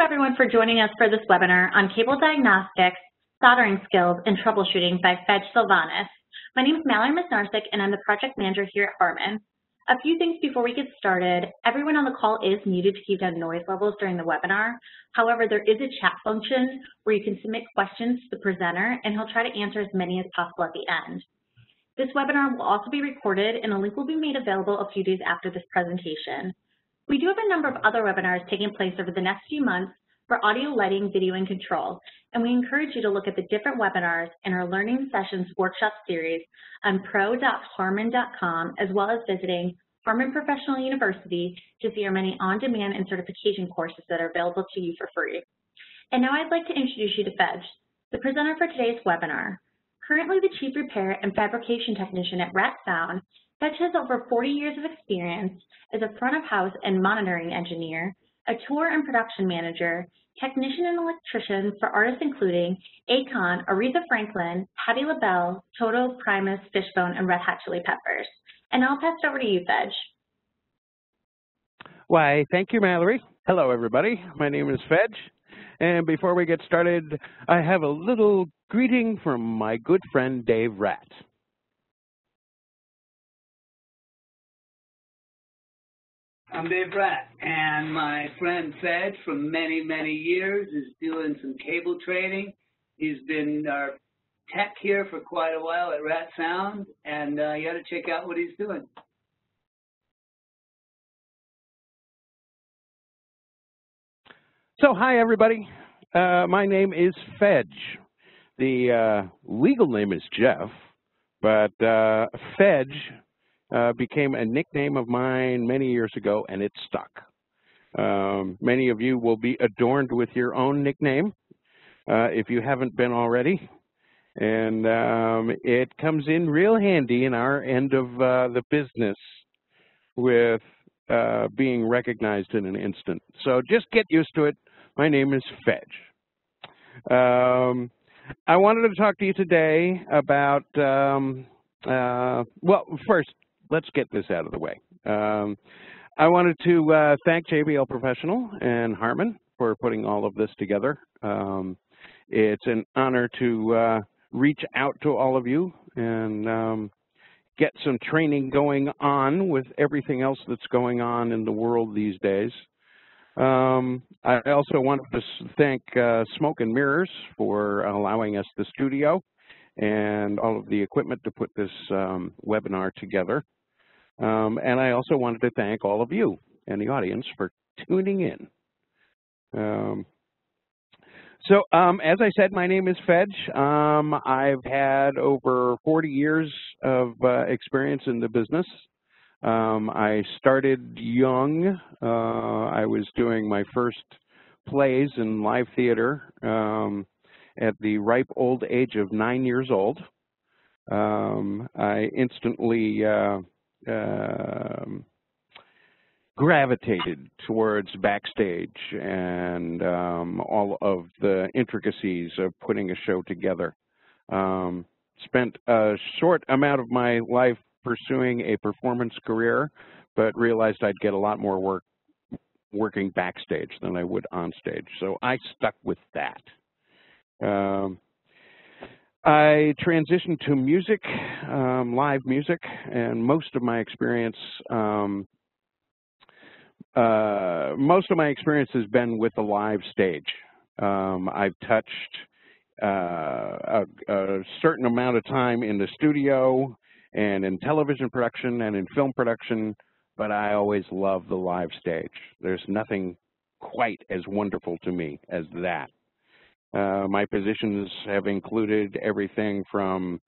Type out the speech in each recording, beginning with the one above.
you everyone for joining us for this webinar on cable diagnostics, soldering skills, and troubleshooting by Fedj Sylvanus. My name is Mallory Misnarsic, and I'm the project manager here at Harman. A few things before we get started. Everyone on the call is muted to keep down noise levels during the webinar. However, there is a chat function where you can submit questions to the presenter, and he'll try to answer as many as possible at the end. This webinar will also be recorded, and a link will be made available a few days after this presentation. We do have a number of other webinars taking place over the next few months for audio, lighting, video, and control, and we encourage you to look at the different webinars in our Learning Sessions workshop series on pro.harman.com, as well as visiting Harman Professional University to see our many on-demand and certification courses that are available to you for free. And now I'd like to introduce you to Fedj, the presenter for today's webinar. Currently the Chief Repair and Fabrication Technician at Rat Sound, Fedj has over 40 years of experience as a front of house and monitoring engineer, a tour and production manager, technician and electrician for artists including Akon, Aretha Franklin, Patti LaBelle, Toto, Primus, Fishbone, and Red Hot Chili Peppers. And I'll pass it over to you, Fedj. Why, thank you, Mallory. Hello, everybody. My name is Fedj. And before we get started, I have a little greeting from my good friend Dave Rat. I'm Dave Rat, and my friend Fed from many, many years is doing some cable trading. He's been our tech here for quite a while at Rat Sound, and uh, you got to check out what he's doing. So, hi, everybody. Uh, my name is Fedj. The uh, legal name is Jeff, but uh, Fedj uh, became a nickname of mine many years ago, and it stuck. Um, many of you will be adorned with your own nickname uh, if you haven't been already. And um, it comes in real handy in our end of uh, the business with uh, being recognized in an instant. So just get used to it. My name is Fedj. Um, I wanted to talk to you today about, um, uh, well, first, let's get this out of the way. Um, I wanted to uh, thank JBL Professional and Harman for putting all of this together. Um, it's an honor to uh, reach out to all of you and um, get some training going on with everything else that's going on in the world these days. Um, I also wanted to thank uh, Smoke and Mirrors for allowing us the studio and all of the equipment to put this um, webinar together. Um, and I also wanted to thank all of you and the audience for tuning in. Um, so um, as I said, my name is Fedj. Um, I've had over 40 years of uh, experience in the business. Um, I started young. Uh, I was doing my first plays in live theater um, at the ripe old age of nine years old. I instantly uh, um, gravitated towards backstage and um, all of the intricacies of putting a show together. Um, spent a short amount of my life pursuing a performance career, but realized I'd get a lot more work working backstage than I would on stage. So I stuck with that. Um, I transitioned to music, um, live music, and most of my experience, um, uh, most of my experience has been with the live stage. Um, I've touched uh, a, a, certain amount of time in the studio and in television production and in film production, but I always love the live stage. There's nothing quite as wonderful to me as that. Uh, my positions have included everything from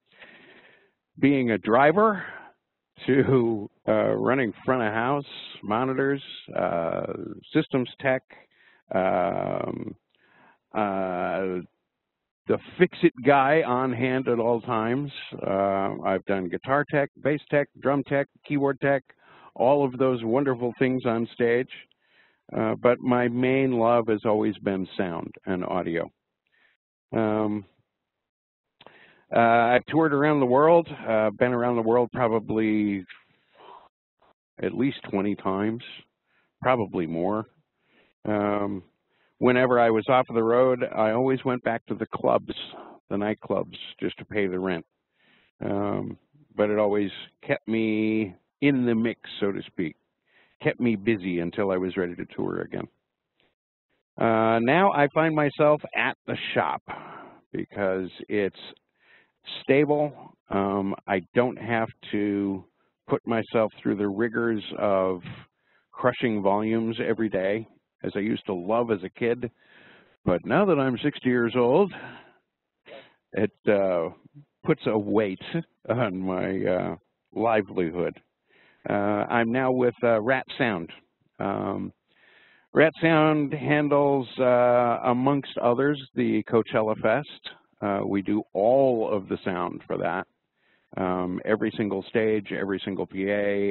being a driver to uh, running front of house monitors, uh, systems tech, um, uh, the fix-it guy on hand at all times. Uh, I've done guitar tech, bass tech, drum tech, keyboard tech, all of those wonderful things on stage. Uh, but my main love has always been sound and audio. Um, uh, I've toured around the world, uh, been around the world probably at least 20 times, probably more. Um, whenever I was off of the road, I always went back to the clubs, the nightclubs, just to pay the rent. Um, but it always kept me in the mix, so to speak, kept me busy until I was ready to tour again. Uh, now I find myself at the shop because it's stable. Um, I don't have to put myself through the rigors of crushing volumes every day as I used to love as a kid. But now that I'm 60 years old, it uh, puts a weight on my uh, livelihood. Uh, I'm now with uh, Rat Sound. Um, Rat Sound handles, uh, amongst others, the Coachella Fest. Uh, we do all of the sound for that. Um, every single stage, every single PA,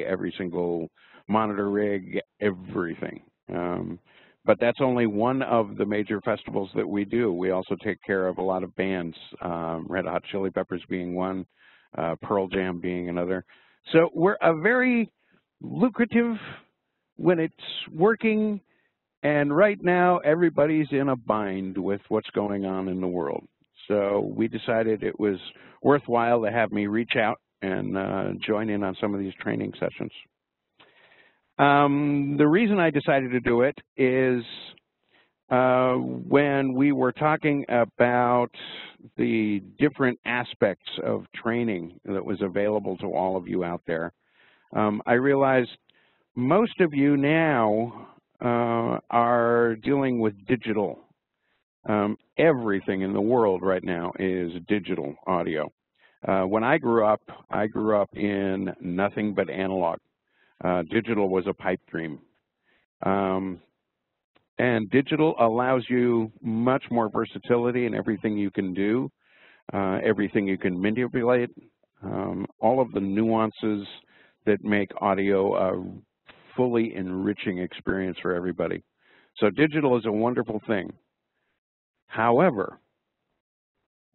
every single monitor rig, everything. Um, but that's only one of the major festivals that we do. We also take care of a lot of bands, um, Red Hot Chili Peppers being one, uh, Pearl Jam being another. So we're a very lucrative when it's working, and right now everybody's in a bind with what's going on in the world. So we decided it was worthwhile to have me reach out and uh, join in on some of these training sessions. Um, the reason I decided to do it is uh, when we were talking about the different aspects of training that was available to all of you out there, um, I realized most of you now uh, are dealing with digital. Um, everything in the world right now is digital audio. Uh, when I grew up, I grew up in nothing but analog. Uh, digital was a pipe dream. Um, and digital allows you much more versatility in everything you can do, uh, everything you can manipulate, um, all of the nuances that make audio fully enriching experience for everybody. So digital is a wonderful thing. However,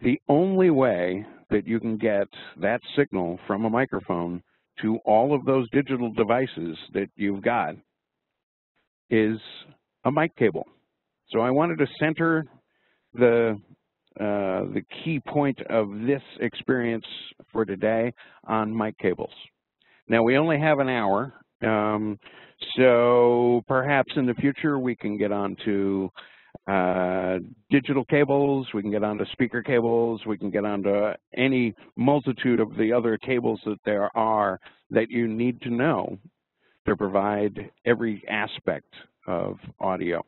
the only way that you can get that signal from a microphone to all of those digital devices that you've got is a mic cable. So I wanted to center the uh, the key point of this experience for today on mic cables. Now we only have an hour, um, so perhaps in the future we can get on to uh, digital cables, we can get onto speaker cables, we can get onto any multitude of the other cables that there are that you need to know to provide every aspect of audio.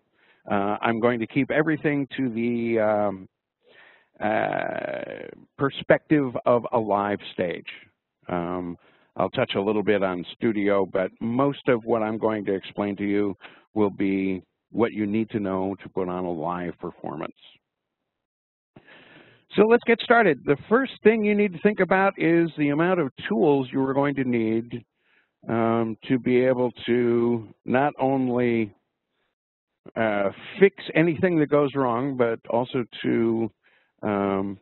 Uh, I'm going to keep everything to the um, uh, perspective of a live stage. Um, I'll touch a little bit on studio, but most of what I'm going to explain to you will be what you need to know to put on a live performance. So let's get started. The first thing you need to think about is the amount of tools you are going to need um, to be able to not only uh, fix anything that goes wrong, but also to um,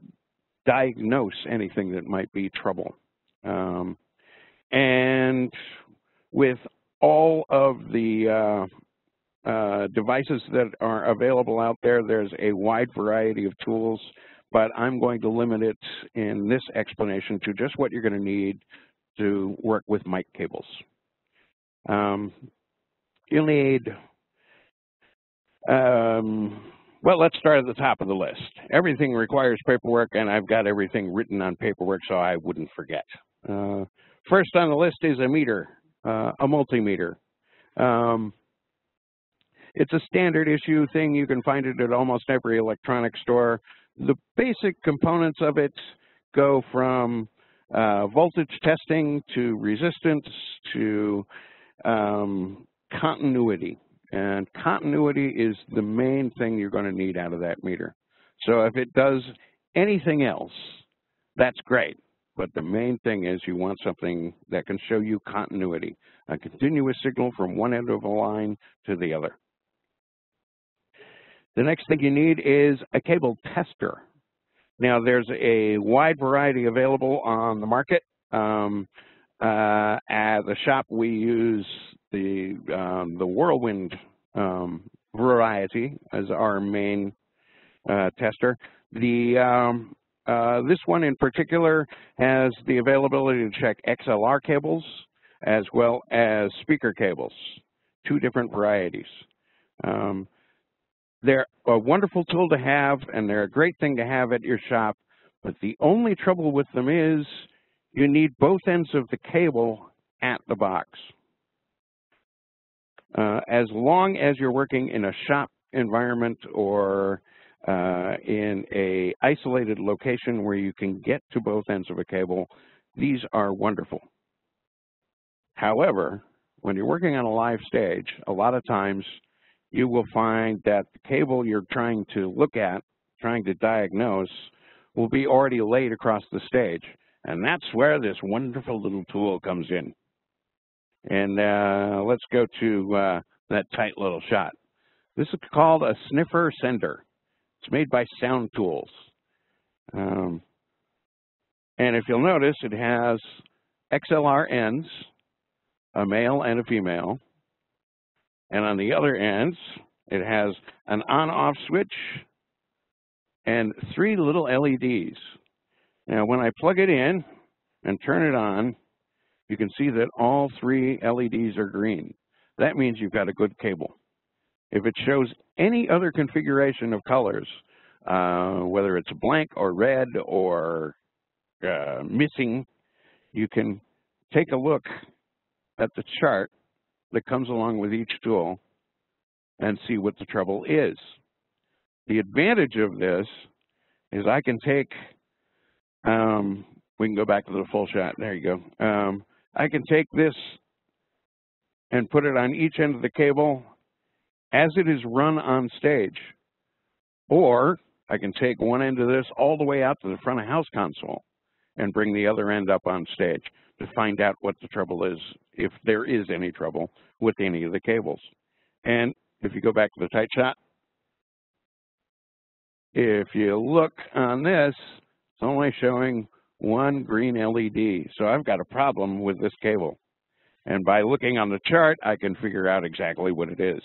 diagnose anything that might be trouble. Um, and with all of the uh, uh, devices that are available out there. There's a wide variety of tools, but I'm going to limit it in this explanation to just what you're going to need to work with mic cables. Um, you'll need, um, well, let's start at the top of the list. Everything requires paperwork, and I've got everything written on paperwork so I wouldn't forget. Uh, first on the list is a meter, uh, a multimeter. Um, it's a standard issue thing. You can find it at almost every electronic store. The basic components of it go from uh, voltage testing to resistance to um, continuity. And continuity is the main thing you're going to need out of that meter. So if it does anything else, that's great. But the main thing is you want something that can show you continuity, a continuous signal from one end of a line to the other. The next thing you need is a cable tester. Now there's a wide variety available on the market. Um, uh, at the shop we use the um, the Whirlwind um, variety as our main uh, tester. The um, uh, this one in particular has the availability to check XLR cables as well as speaker cables, two different varieties. Um, they're a wonderful tool to have and they're a great thing to have at your shop, but the only trouble with them is you need both ends of the cable at the box. Uh, as long as you're working in a shop environment or in a isolated location where you can get to both ends of a cable, these are wonderful. However, when you're working on a live stage, a lot of times you will find that the cable you're trying to look at, trying to diagnose, will be already laid across the stage. And that's where this wonderful little tool comes in. And uh, let's go to uh, that tight little shot. This is called a sniffer sender. It's made by Sound Tools. Um, and if you'll notice, it has XLR ends, a male and a female. And on the other ends, it has an on-off switch and three little LEDs. Now, when I plug it in and turn it on, you can see that all three LEDs are green. That means you've got a good cable. If it shows any other configuration of colors, uh, whether it's blank or red or uh, missing, you can take a look at the chart that comes along with each tool and see what the trouble is. The advantage of this is I can take, um, we can go back to the full shot, there you go. Um, I can take this and put it on each end of the cable as it is run on stage. Or I can take one end of this all the way out to the front of house console and bring the other end up on stage to find out what the trouble is, if there is any trouble with any of the cables. And if you go back to the tight shot, if you look on this, it's only showing one green LED. So I've got a problem with this cable. And by looking on the chart, I can figure out exactly what it is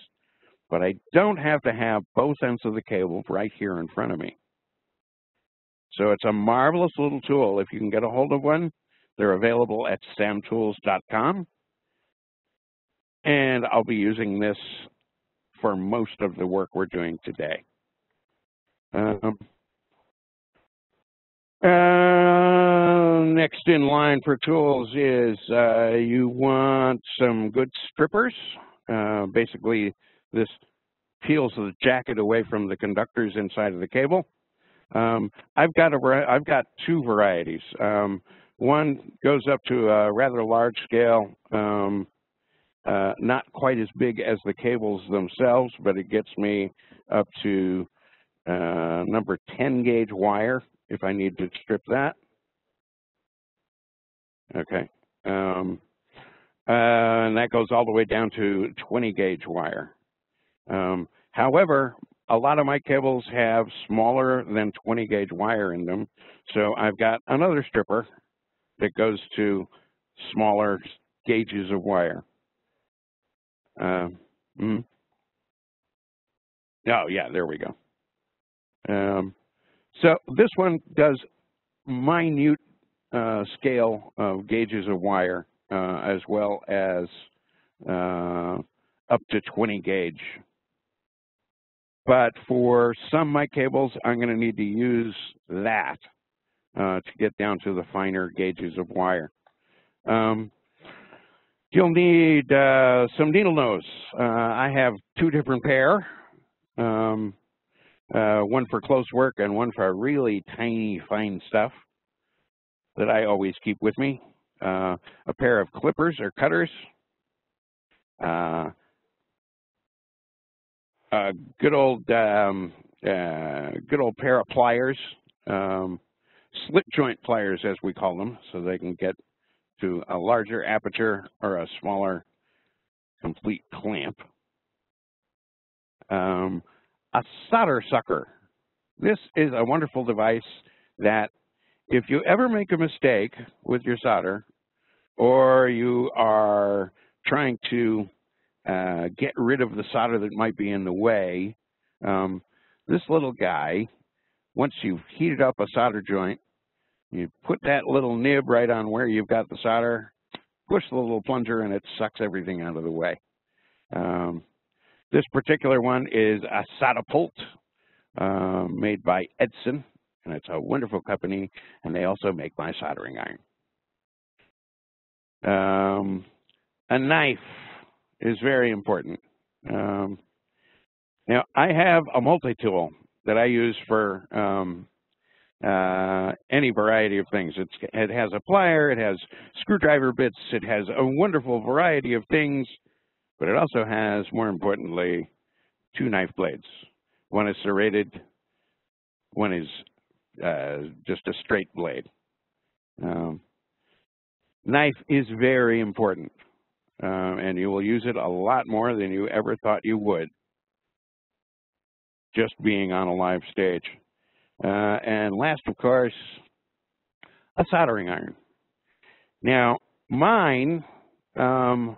but I don't have to have both ends of the cable right here in front of me. So it's a marvelous little tool. If you can get a hold of one, they're available at soundtools.com. And I'll be using this for most of the work we're doing today. Um, uh, next in line for tools is uh, you want some good strippers. Uh, basically, this peels the jacket away from the conductors inside of the cable. Um, I've got a I've got two varieties. Um, one goes up to a rather large scale, um, uh, not quite as big as the cables themselves, but it gets me up to uh, number 10 gauge wire if I need to strip that. Okay. Um, uh, and that goes all the way down to 20 gauge wire. Um, however, a lot of my cables have smaller than 20 gauge wire in them, so I've got another stripper that goes to smaller gauges of wire. Uh, mm. Oh, yeah, there we go. Um, so this one does minute uh, scale of gauges of wire uh, as well as uh, up to 20 gauge but for some mic cables, I'm going to need to use that uh, to get down to the finer gauges of wire. Um, you'll need uh, some needle nose. Uh, I have two different pair, um, uh, one for close work and one for really tiny, fine stuff that I always keep with me. Uh, a pair of clippers or cutters, uh, a good old um, uh, good old pair of pliers, um, slip joint pliers as we call them, so they can get to a larger aperture or a smaller complete clamp. Um, a solder sucker. This is a wonderful device that if you ever make a mistake with your solder or you are trying to uh, get rid of the solder that might be in the way, um, this little guy, once you've heated up a solder joint, you put that little nib right on where you've got the solder, push the little plunger, and it sucks everything out of the way. Um, this particular one is a Soldapullt uh, made by Edsyn, and it's a wonderful company, and they also make my soldering iron. Um, a knife is very important. Um, now, I have a multi-tool that I use for um, uh, any variety of things. It's, it has a plier, it has screwdriver bits, it has a wonderful variety of things, but it also has, more importantly, two knife blades. One is serrated, one is uh, just a straight blade. Um, knife is very important, uh, and you will use it a lot more than you ever thought you would, just being on a live stage. Uh, and last, of course, a soldering iron. Now, mine, um,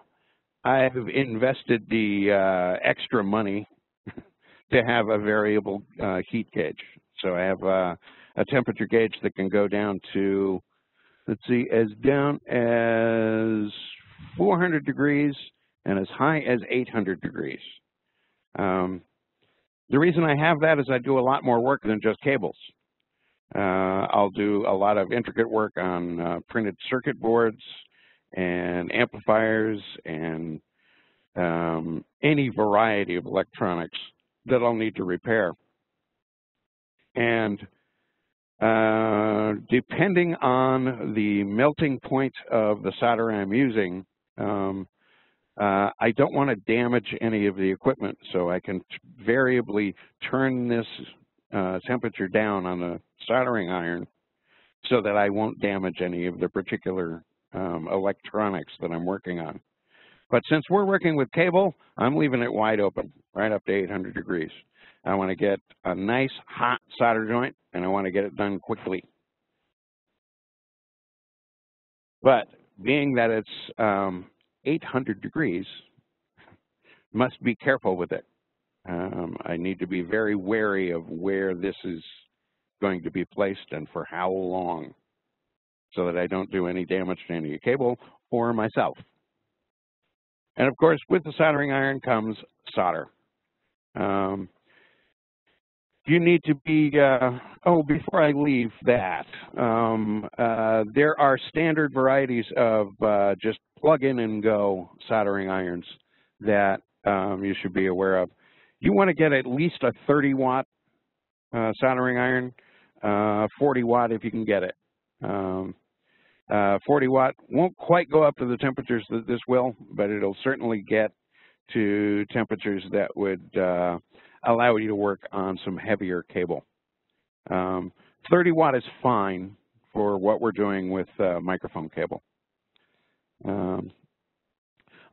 I've invested the uh, extra money to have a variable uh, heat gauge. So I have uh, a temperature gauge that can go down to, let's see, as down as 400 degrees and as high as 800 degrees. Um, the reason I have that is I do a lot more work than just cables. Uh, I'll do a lot of intricate work on uh, printed circuit boards and amplifiers and um, any variety of electronics that I'll need to repair. And uh, depending on the melting point of the solder I'm using, um, uh, I don't want to damage any of the equipment, so I can variably turn this uh, temperature down on the soldering iron so that I won't damage any of the particular um, electronics that I'm working on. But since we're working with cable, I'm leaving it wide open, right up to 800 degrees. I want to get a nice hot solder joint, and I want to get it done quickly. But being that it's um, 800 degrees, must be careful with it. Um, I need to be very wary of where this is going to be placed and for how long so that I don't do any damage to any cable or myself. And of course, with the soldering iron comes solder. Um, you need to be, uh, oh, before I leave that, um, uh, there are standard varieties of uh, just plug in and go soldering irons that um, you should be aware of. You want to get at least a 30 watt uh, soldering iron, uh, 40 watt if you can get it. Um, uh, 40 watt won't quite go up to the temperatures that this will, but it'll certainly get to temperatures that would uh, allow you to work on some heavier cable. Um, 30 watt is fine for what we're doing with uh, microphone cable. Um,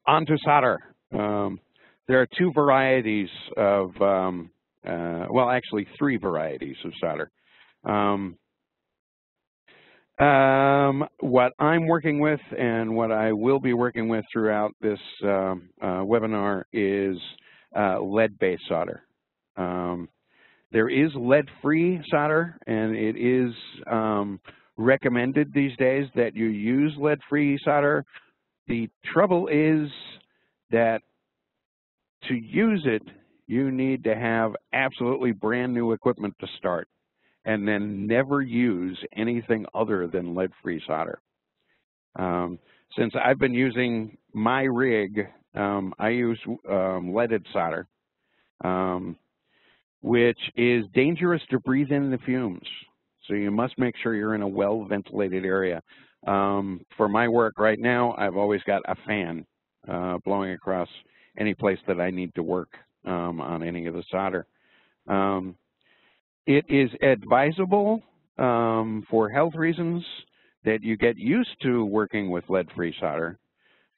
on to solder. Um, there are two varieties of, um, uh, well, actually three varieties of solder. Um, um, what I'm working with and what I will be working with throughout this um, uh, webinar is uh, lead-based solder. Um, there is lead-free solder, and it is um, recommended these days that you use lead-free solder. The trouble is that to use it, you need to have absolutely brand new equipment to start and then never use anything other than lead-free solder. Um, since I've been using my rig, um, I use um, leaded solder. Which is dangerous to breathe in the fumes. So you must make sure you're in a well-ventilated area. Um, for my work right now, I've always got a fan uh, blowing across any place that I need to work um, on any of the solder. Um, it is advisable um, for health reasons that you get used to working with lead-free solder,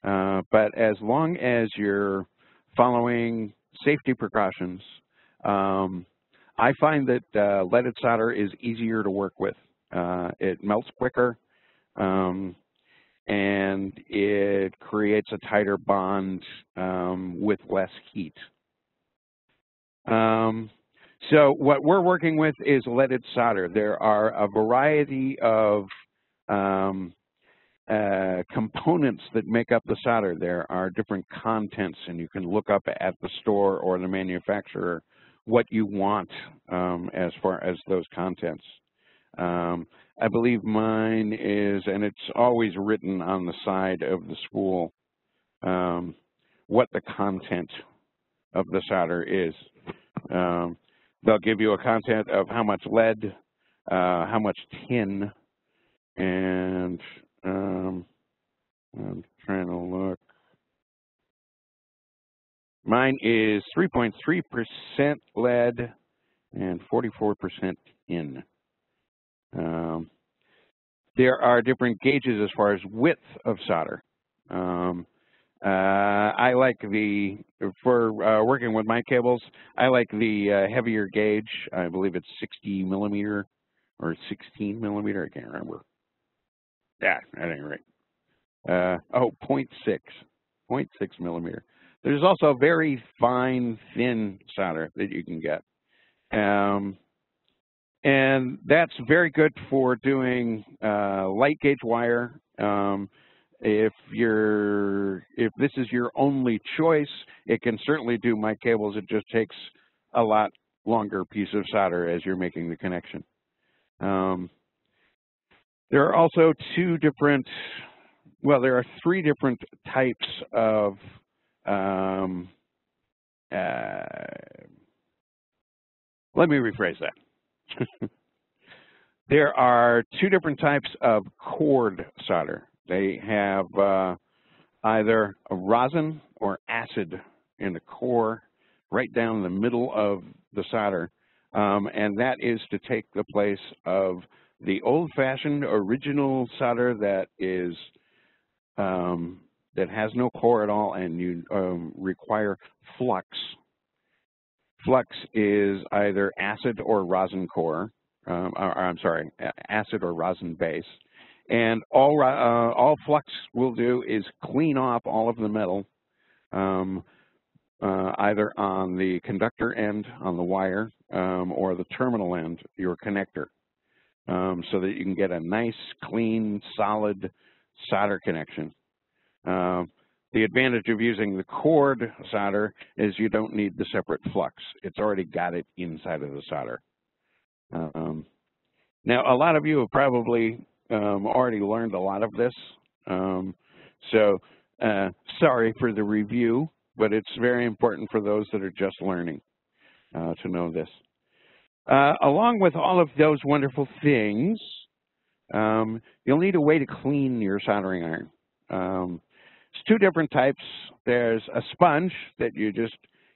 uh, but as long as you're following safety precautions um, I find that uh, leaded solder is easier to work with. Uh, it melts quicker. Um, and it creates a tighter bond um, with less heat. Um, so what we're working with is leaded solder. There are a variety of um, uh, components that make up the solder. There are different contents, and you can look up at the store or the manufacturer what you want um, as far as those contents. Um, I believe mine is, and it's always written on the side of the spool, um, what the content of the solder is. Um, they'll give you a content of how much lead, uh, how much tin, and um, I'm trying to look. Mine is 3.3% lead and 44% tin. Um, there are different gauges as far as width of solder. Um, uh, I like the, for uh, working with my cables, I like the uh, heavier gauge. I believe it's 60 millimeter or 16 millimeter, I can't remember. Yeah, at any rate. Uh, oh, 0.6, 0.6 millimeter. There's also very fine, thin solder that you can get. Um, and that's very good for doing uh, light gauge wire. Um, if you're if this is your only choice, it can certainly do my cables. It just takes a lot longer piece of solder as you're making the connection. Um, there are also two different, well, there are three different types of um, uh, let me rephrase that. there are two different types of cored solder. They have uh, either a rosin or acid in the core right down the middle of the solder, um, and that is to take the place of the old-fashioned original solder that is um, that has no core at all and you um, require flux Flux is either acid or rosin core, um, or, I'm sorry, acid or rosin base. And all, uh, all flux will do is clean off all of the metal, um, uh, either on the conductor end on the wire um, or the terminal end, your connector, um, so that you can get a nice, clean, solid solder connection. Uh, the advantage of using the cored solder is you don't need the separate flux. It's already got it inside of the solder. Um, now, a lot of you have probably um, already learned a lot of this. Um, so uh, sorry for the review, but it's very important for those that are just learning uh, to know this. Uh, along with all of those wonderful things, um, you'll need a way to clean your soldering iron. Um, it's two different types. There's a sponge that you just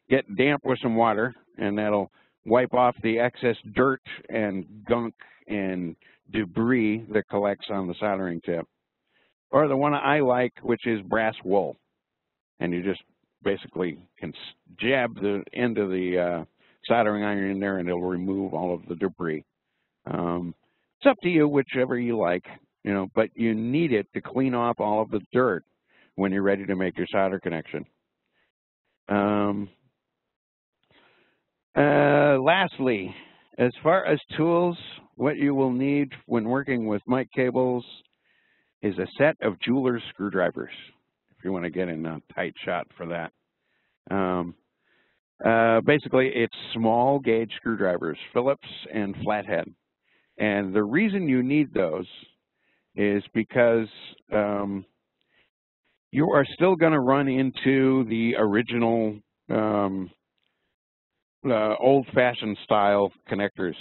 get damp with some water, and that'll wipe off the excess dirt and gunk and debris that collects on the soldering tip. Or the one I like, which is brass wool. And you just basically can jab the end of the uh, soldering iron in there and it'll remove all of the debris. Um, it's up to you, whichever you like, you know, but you need it to clean off all of the dirt when you're ready to make your solder connection. Um, uh, lastly, as far as tools, what you will need when working with mic cables is a set of jeweler's screwdrivers, if you want to get in a tight shot for that. Um, uh, basically, it's small gauge screwdrivers, Phillips and flathead. And the reason you need those is because um, you are still going to run into the original um, uh, old-fashioned style connectors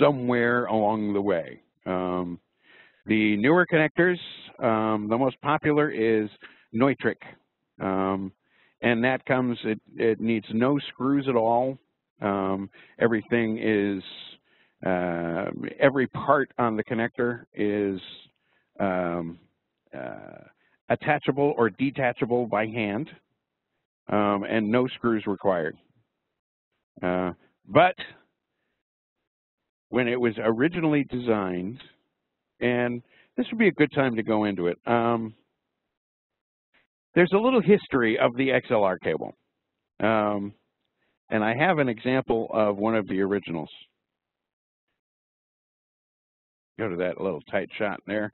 somewhere along the way. Um, the newer connectors, um, the most popular is Neutrik. Um, and that comes, it, it, needs no screws at all. Um, everything is, uh, every part on the connector is um, uh, attachable or detachable by hand, um, and no screws required. Uh, but when it was originally designed, and this would be a good time to go into it. Um, there's a little history of the XLR cable. Um, and I have an example of one of the originals. Go to that little tight shot there.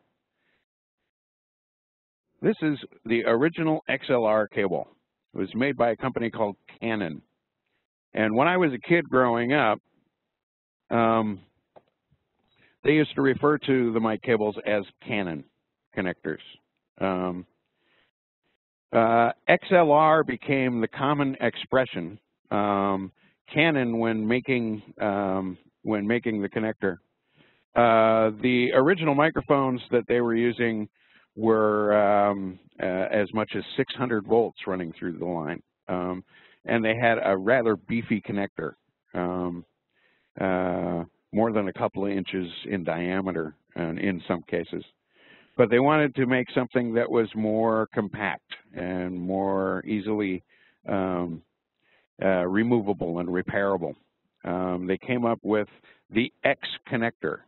This is the original XLR cable. It was made by a company called Cannon. And when I was a kid growing up, um, they used to refer to the mic cables as Cannon connectors. Um, uh, XLR became the common expression. Um, Cannon, when making um, when making the connector, uh, the original microphones that they were using were um, uh, as much as 600 volts running through the line. Um, and they had a rather beefy connector, um, uh, more than a couple of inches in diameter in some cases. But they wanted to make something that was more compact and more easily um, uh, removable and repairable. Um, they came up with the X connector,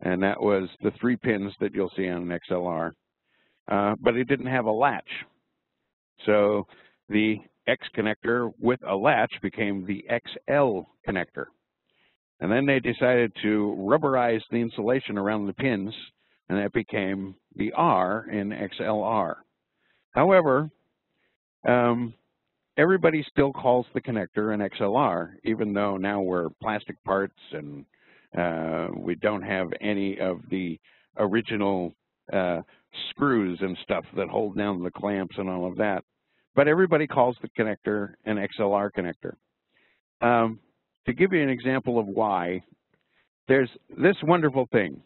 and that was the three pins that you'll see on an XLR uh, but it didn't have a latch. So the X connector with a latch became the XL connector. And then they decided to rubberize the insulation around the pins, and that became the R in XLR. However, um, everybody still calls the connector an XLR, even though now we're plastic parts and uh, we don't have any of the original uh, screws and stuff that hold down the clamps and all of that. But everybody calls the connector an XLR connector. Um, to give you an example of why, there's this wonderful thing.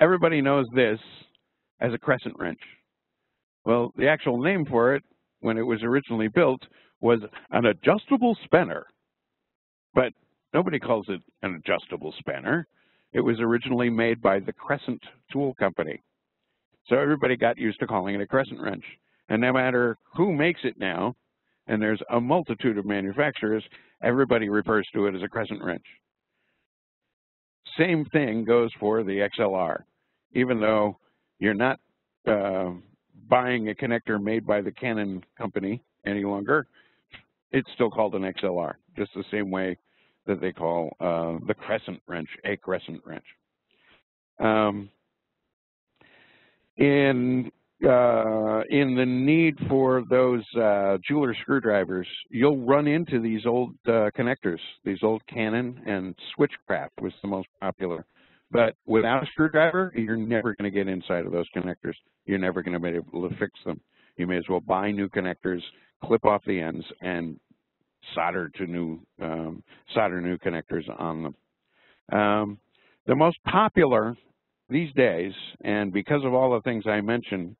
Everybody knows this as a crescent wrench. Well, the actual name for it, when it was originally built, was an adjustable spanner. But nobody calls it an adjustable spanner. It was originally made by the Crescent Tool Company. So everybody got used to calling it a crescent wrench. And no matter who makes it now, and there's a multitude of manufacturers, everybody refers to it as a crescent wrench. Same thing goes for the XLR. Even though you're not uh, buying a connector made by the Cannon company any longer, it's still called an XLR, just the same way that they call uh, the crescent wrench a crescent wrench. Um, in uh, in the need for those uh, jeweler screwdrivers, you'll run into these old uh, connectors. These old Cannon and Switchcraft was the most popular. But without a screwdriver, you're never going to get inside of those connectors. You're never going to be able to fix them. You may as well buy new connectors, clip off the ends, and solder to new um, solder new connectors on them. Um, the most popular these days, and because of all the things I mentioned,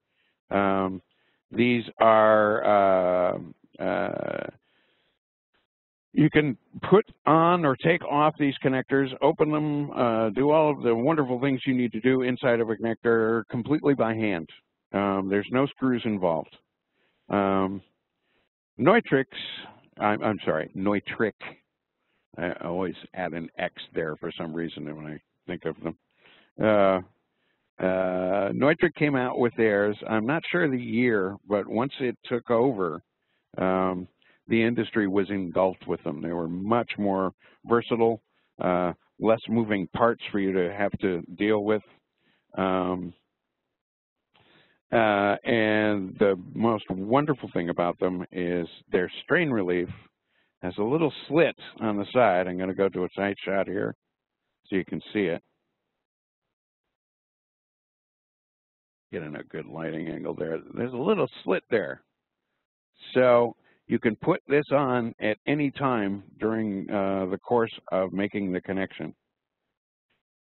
um, these are uh, uh, you can put on or take off these connectors, open them, uh, do all of the wonderful things you need to do inside of a connector completely by hand. Um, there's no screws involved. Um, Neutrik, I'm, I'm, sorry, Neutrik. I always add an X there for some reason when I think of them. Uh, uh, Neutrik came out with theirs. I'm not sure the year, but once it took over, um, the industry was engulfed with them. They were much more versatile, uh, less moving parts for you to have to deal with. Um, uh, and the most wonderful thing about them is their strain relief has a little slit on the side. I'm going to go to a tight shot here so you can see it. getting a good lighting angle there. There's a little slit there. So you can put this on at any time during uh, the course of making the connection.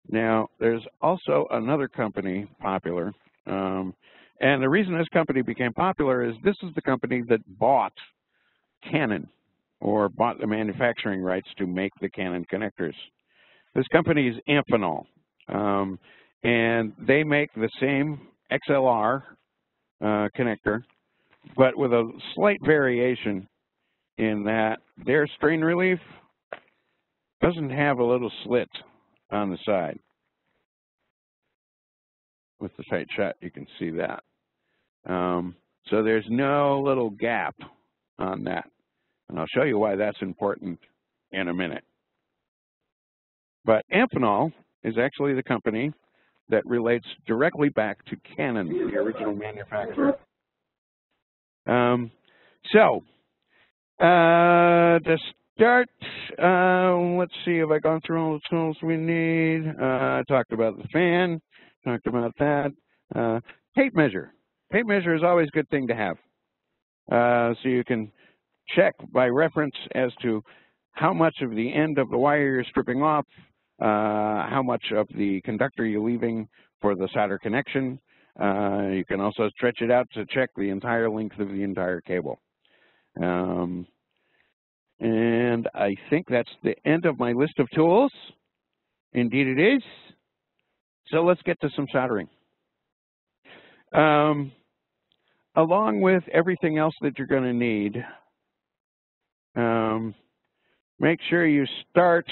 Now, there's also another company popular, um, and the reason this company became popular is this is the company that bought Cannon, or bought the manufacturing rights to make the Cannon connectors. This company is Amphenol, um, and they make the same XLR uh, connector, but with a slight variation in that their strain relief doesn't have a little slit on the side. With the tight shut, you can see that. Um, so there's no little gap on that. And I'll show you why that's important in a minute. But Amphenol is actually the company that relates directly back to Cannon, the original manufacturer. Um, so, uh, to start, uh, let's see, have I gone through all the tools we need? Uh, I talked about the fan, talked about that. Uh, tape measure. Tape measure is always a good thing to have. Uh, so you can check by reference as to how much of the end of the wire you're stripping off, uh, how much of the conductor you're leaving for the solder connection. Uh, you can also stretch it out to check the entire length of the entire cable. Um, and I think that's the end of my list of tools. Indeed it is. So let's get to some soldering. Um, along with everything else that you're going to need, um, make sure you start,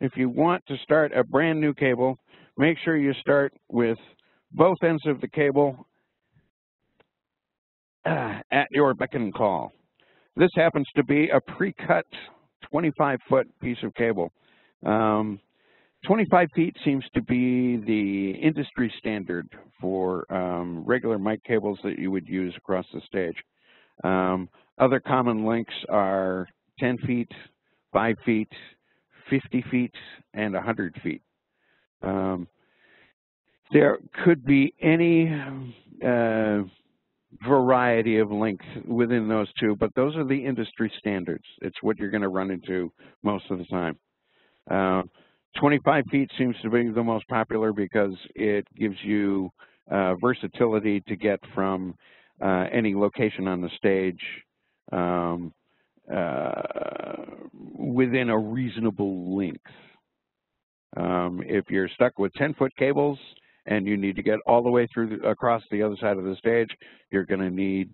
if you want to start a brand new cable, make sure you start with both ends of the cable uh, at your beck and call. This happens to be a pre-cut 25-foot piece of cable. Um, 25 feet seems to be the industry standard for um, regular mic cables that you would use across the stage. Um, other common lengths are 10 feet, 5 feet, 50 feet, and 100 feet. Um, there could be any uh, variety of length within those two, but those are the industry standards. It's what you're going to run into most of the time. Uh, 25 feet seems to be the most popular because it gives you uh, versatility to get from uh, any location on the stage um, uh, within a reasonable length. Um, if you're stuck with 10-foot cables and you need to get all the way through the, across the other side of the stage, you're going to need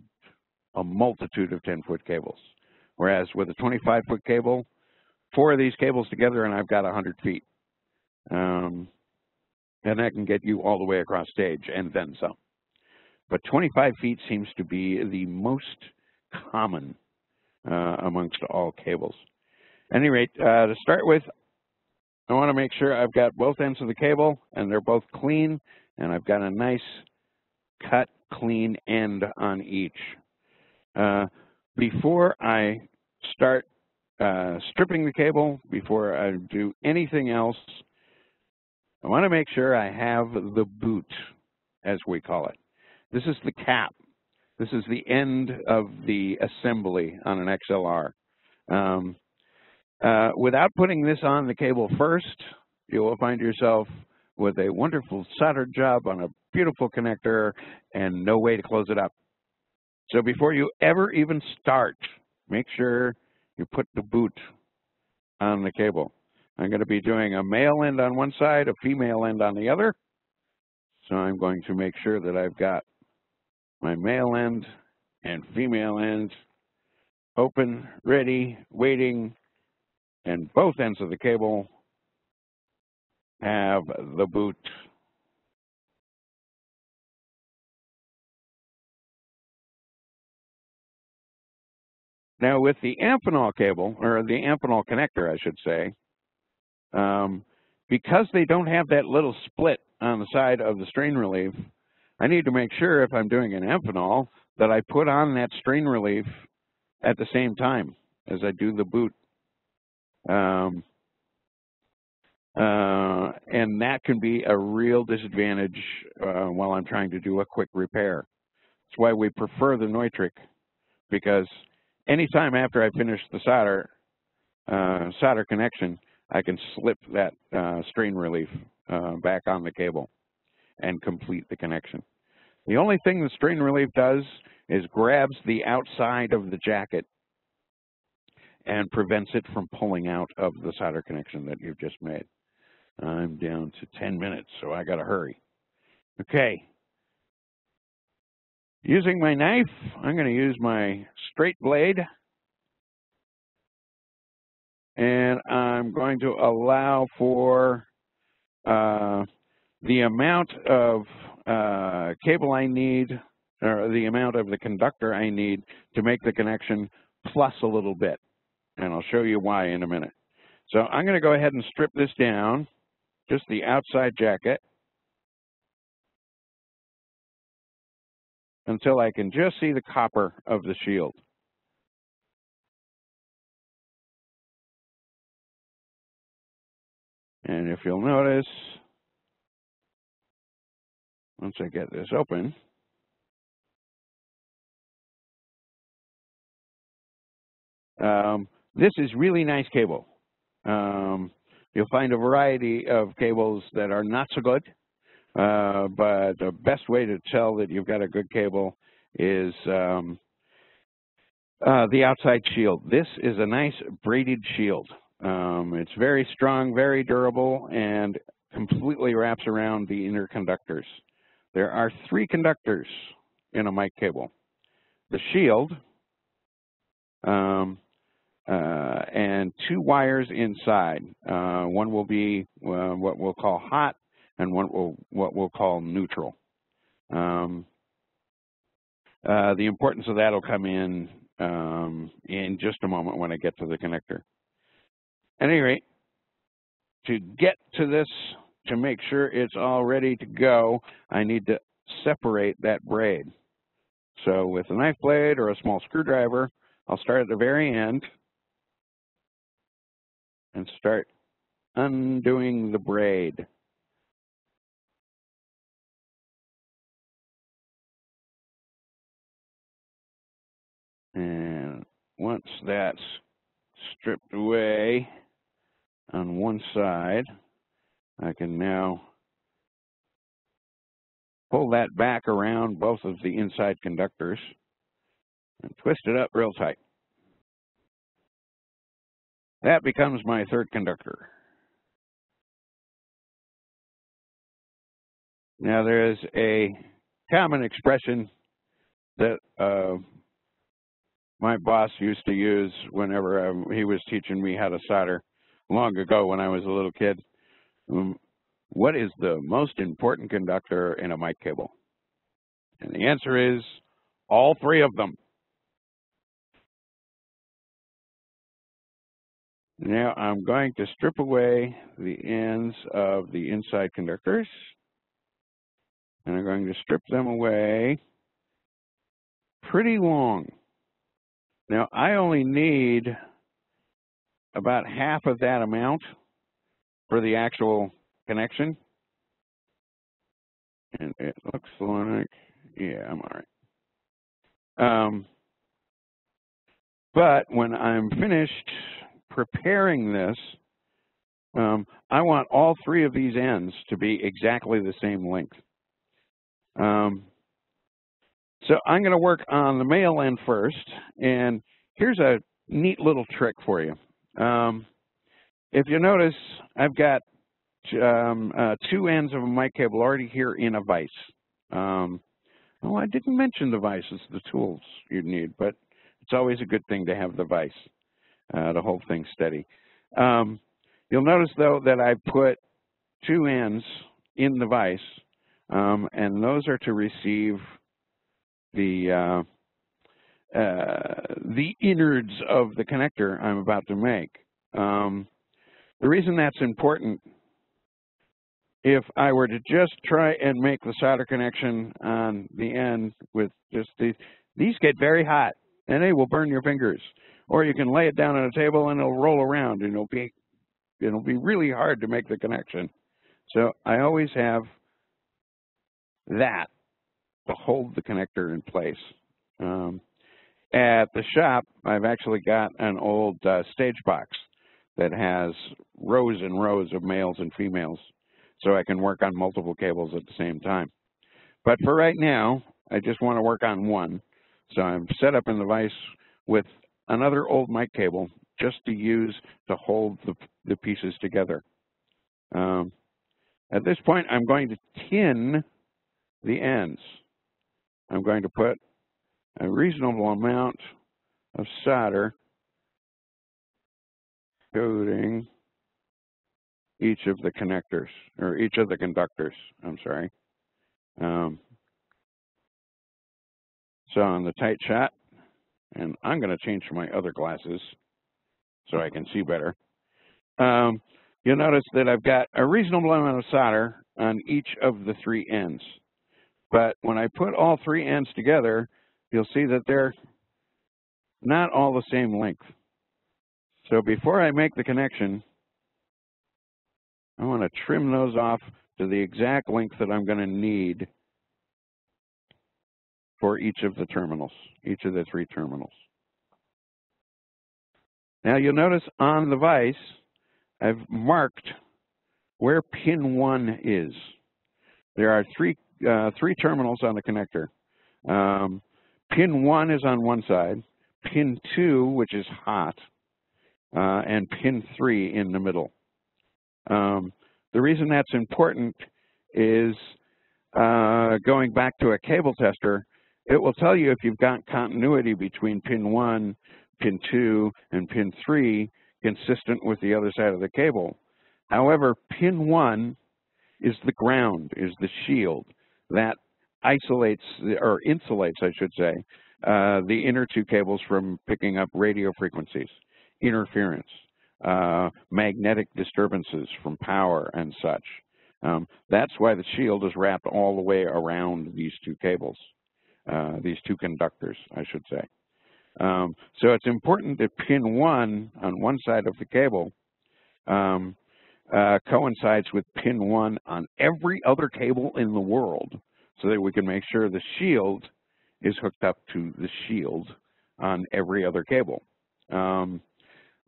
a multitude of 10-foot cables. Whereas with a 25-foot cable, four of these cables together and I've got 100 feet. Um, and that can get you all the way across stage and then some. But 25 feet seems to be the most common uh, amongst all cables. At any rate, uh, to start with, I want to make sure I've got both ends of the cable and they're both clean and I've got a nice cut clean end on each. Uh, before I start uh, stripping the cable, before I do anything else, I want to make sure I have the boot, as we call it. This is the cap. This is the end of the assembly on an XLR. Um, uh, without putting this on the cable first, you will find yourself with a wonderful solder job on a beautiful connector and no way to close it up. So before you ever even start, make sure you put the boot on the cable. I'm going to be doing a male end on one side, a female end on the other. So I'm going to make sure that I've got my male end and female end open, ready, waiting, and both ends of the cable have the boot. Now with the Amphenol cable, or the Amphenol connector I should say, um, because they don't have that little split on the side of the strain relief, I need to make sure if I'm doing an Amphenol that I put on that strain relief at the same time as I do the boot. Um, uh, and that can be a real disadvantage uh, while I'm trying to do a quick repair. That's why we prefer the Neutrik, because anytime after I finish the solder, uh, solder connection, I can slip that uh, strain relief uh, back on the cable and complete the connection. The only thing the strain relief does is grabs the outside of the jacket and prevents it from pulling out of the solder connection that you've just made. I'm down to 10 minutes, so I got to hurry. Okay. Using my knife, I'm going to use my straight blade, and I'm going to allow for uh, the amount of uh, cable I need, or the amount of the conductor I need to make the connection plus a little bit. And I'll show you why in a minute. So I'm going to go ahead and strip this down, just the outside jacket, until I can just see the copper of the shield. And if you'll notice, once I get this open, um, this is really nice cable. Um, you'll find a variety of cables that are not so good, uh, but the best way to tell that you've got a good cable is um, uh, the outside shield. This is a nice braided shield. Um, it's very strong, very durable, and completely wraps around the inner conductors. There are three conductors in a mic cable. The shield, um, uh, and two wires inside. Uh, one will be uh, what we'll call hot, and one will what we'll call neutral. Um, uh, the importance of that will come in um, in just a moment when I get to the connector. At any rate, to get to this, to make sure it's all ready to go, I need to separate that braid. So with a knife blade or a small screwdriver, I'll start at the very end and start undoing the braid. And once that's stripped away, on one side. I can now pull that back around both of the inside conductors and twist it up real tight. That becomes my third conductor. Now there is a common expression that uh, my boss used to use whenever um, he was teaching me how to solder long ago when I was a little kid. Um, what is the most important conductor in a mic cable? And the answer is all three of them. Now I'm going to strip away the ends of the inside conductors. And I'm going to strip them away pretty long. Now I only need about half of that amount for the actual connection. And it looks like, yeah, I'm all right. Um, but when I'm finished preparing this, um, I want all three of these ends to be exactly the same length. Um, so I'm going to work on the male end first, and here's a neat little trick for you. Um, if you notice, I've got um, uh, two ends of a mic cable already here in a vise. Um, I didn't mention the vices, the tools you need, but it's always a good thing to have the vise uh, to hold things steady. Um, you'll notice, though, that I put two ends in the vise, um, and those are to receive the uh, uh, the innards of the connector I'm about to make. Um, the reason that's important, if I were to just try and make the solder connection on the end with just these, these get very hot and they will burn your fingers. Or you can lay it down on a table and it'll roll around and it'll be, it'll be really hard to make the connection. So I always have that to hold the connector in place. Um, at the shop, I've actually got an old uh, stage box that has rows and rows of males and females, so I can work on multiple cables at the same time. But for right now, I just want to work on one. So I'm set up in the vise with another old mic cable just to use to hold the, the pieces together. Um, at this point, I'm going to tin the ends. I'm going to put a reasonable amount of solder coating each of the connectors, or each of the conductors, I'm sorry. Um, so on the tight shot, and I'm going to change my other glasses so I can see better. Um, you'll notice that I've got a reasonable amount of solder on each of the three ends. But when I put all three ends together, you'll see that they're not all the same length. So before I make the connection, I want to trim those off to the exact length that I'm going to need for each of the terminals, each of the three terminals. Now you'll notice on the vise, I've marked where pin one is. There are three, uh, three terminals on the connector. Um, pin one is on one side, pin two, which is hot, uh, and pin three in the middle. Um, the reason that's important is uh, going back to a cable tester, it will tell you if you've got continuity between pin 1, pin 2, and pin 3 consistent with the other side of the cable. However, pin 1 is the ground, is the shield that isolates, or insulates, I should say, uh, the inner two cables from picking up radio frequencies, interference, uh, magnetic disturbances from power and such. Um, that's why the shield is wrapped all the way around these two cables, uh, these two conductors, I should say. Um, so it's important that pin one on one side of the cable um, uh, coincides with pin one on every other cable in the world so that we can make sure the shield is hooked up to the shield on every other cable. Um,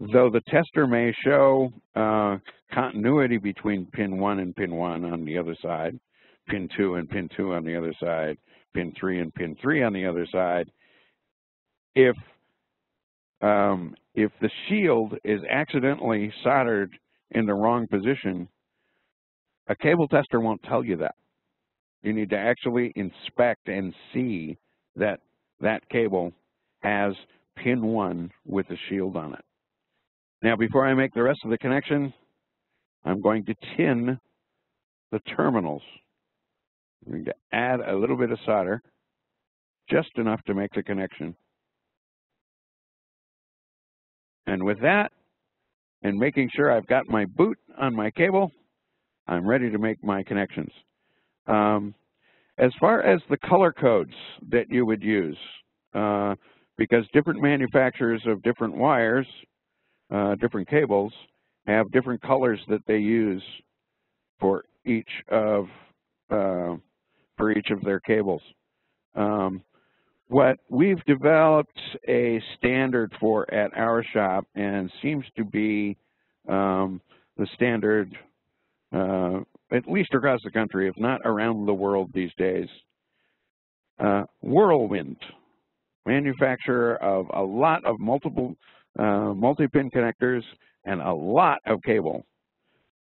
though the tester may show uh, continuity between pin 1 and pin 1 on the other side, pin 2 and pin 2 on the other side, pin 3 and pin 3 on the other side, if um, if the shield is accidentally soldered in the wrong position, a cable tester won't tell you that. You need to actually inspect and see that that cable has pin 1 with the shield on it. Now, before I make the rest of the connection, I'm going to tin the terminals. I'm going to add a little bit of solder, just enough to make the connection. And with that, and making sure I've got my boot on my cable, I'm ready to make my connections. Um, as far as the color codes that you would use, uh, because different manufacturers of different wires uh, different cables have different colors that they use for each of uh, for each of their cables. Um, what we've developed a standard for at our shop and seems to be um, the standard uh, at least across the country, if not around the world these days. Uh, Whirlwind, manufacturer of a lot of multiple uh, multi-pin connectors, and a lot of cable.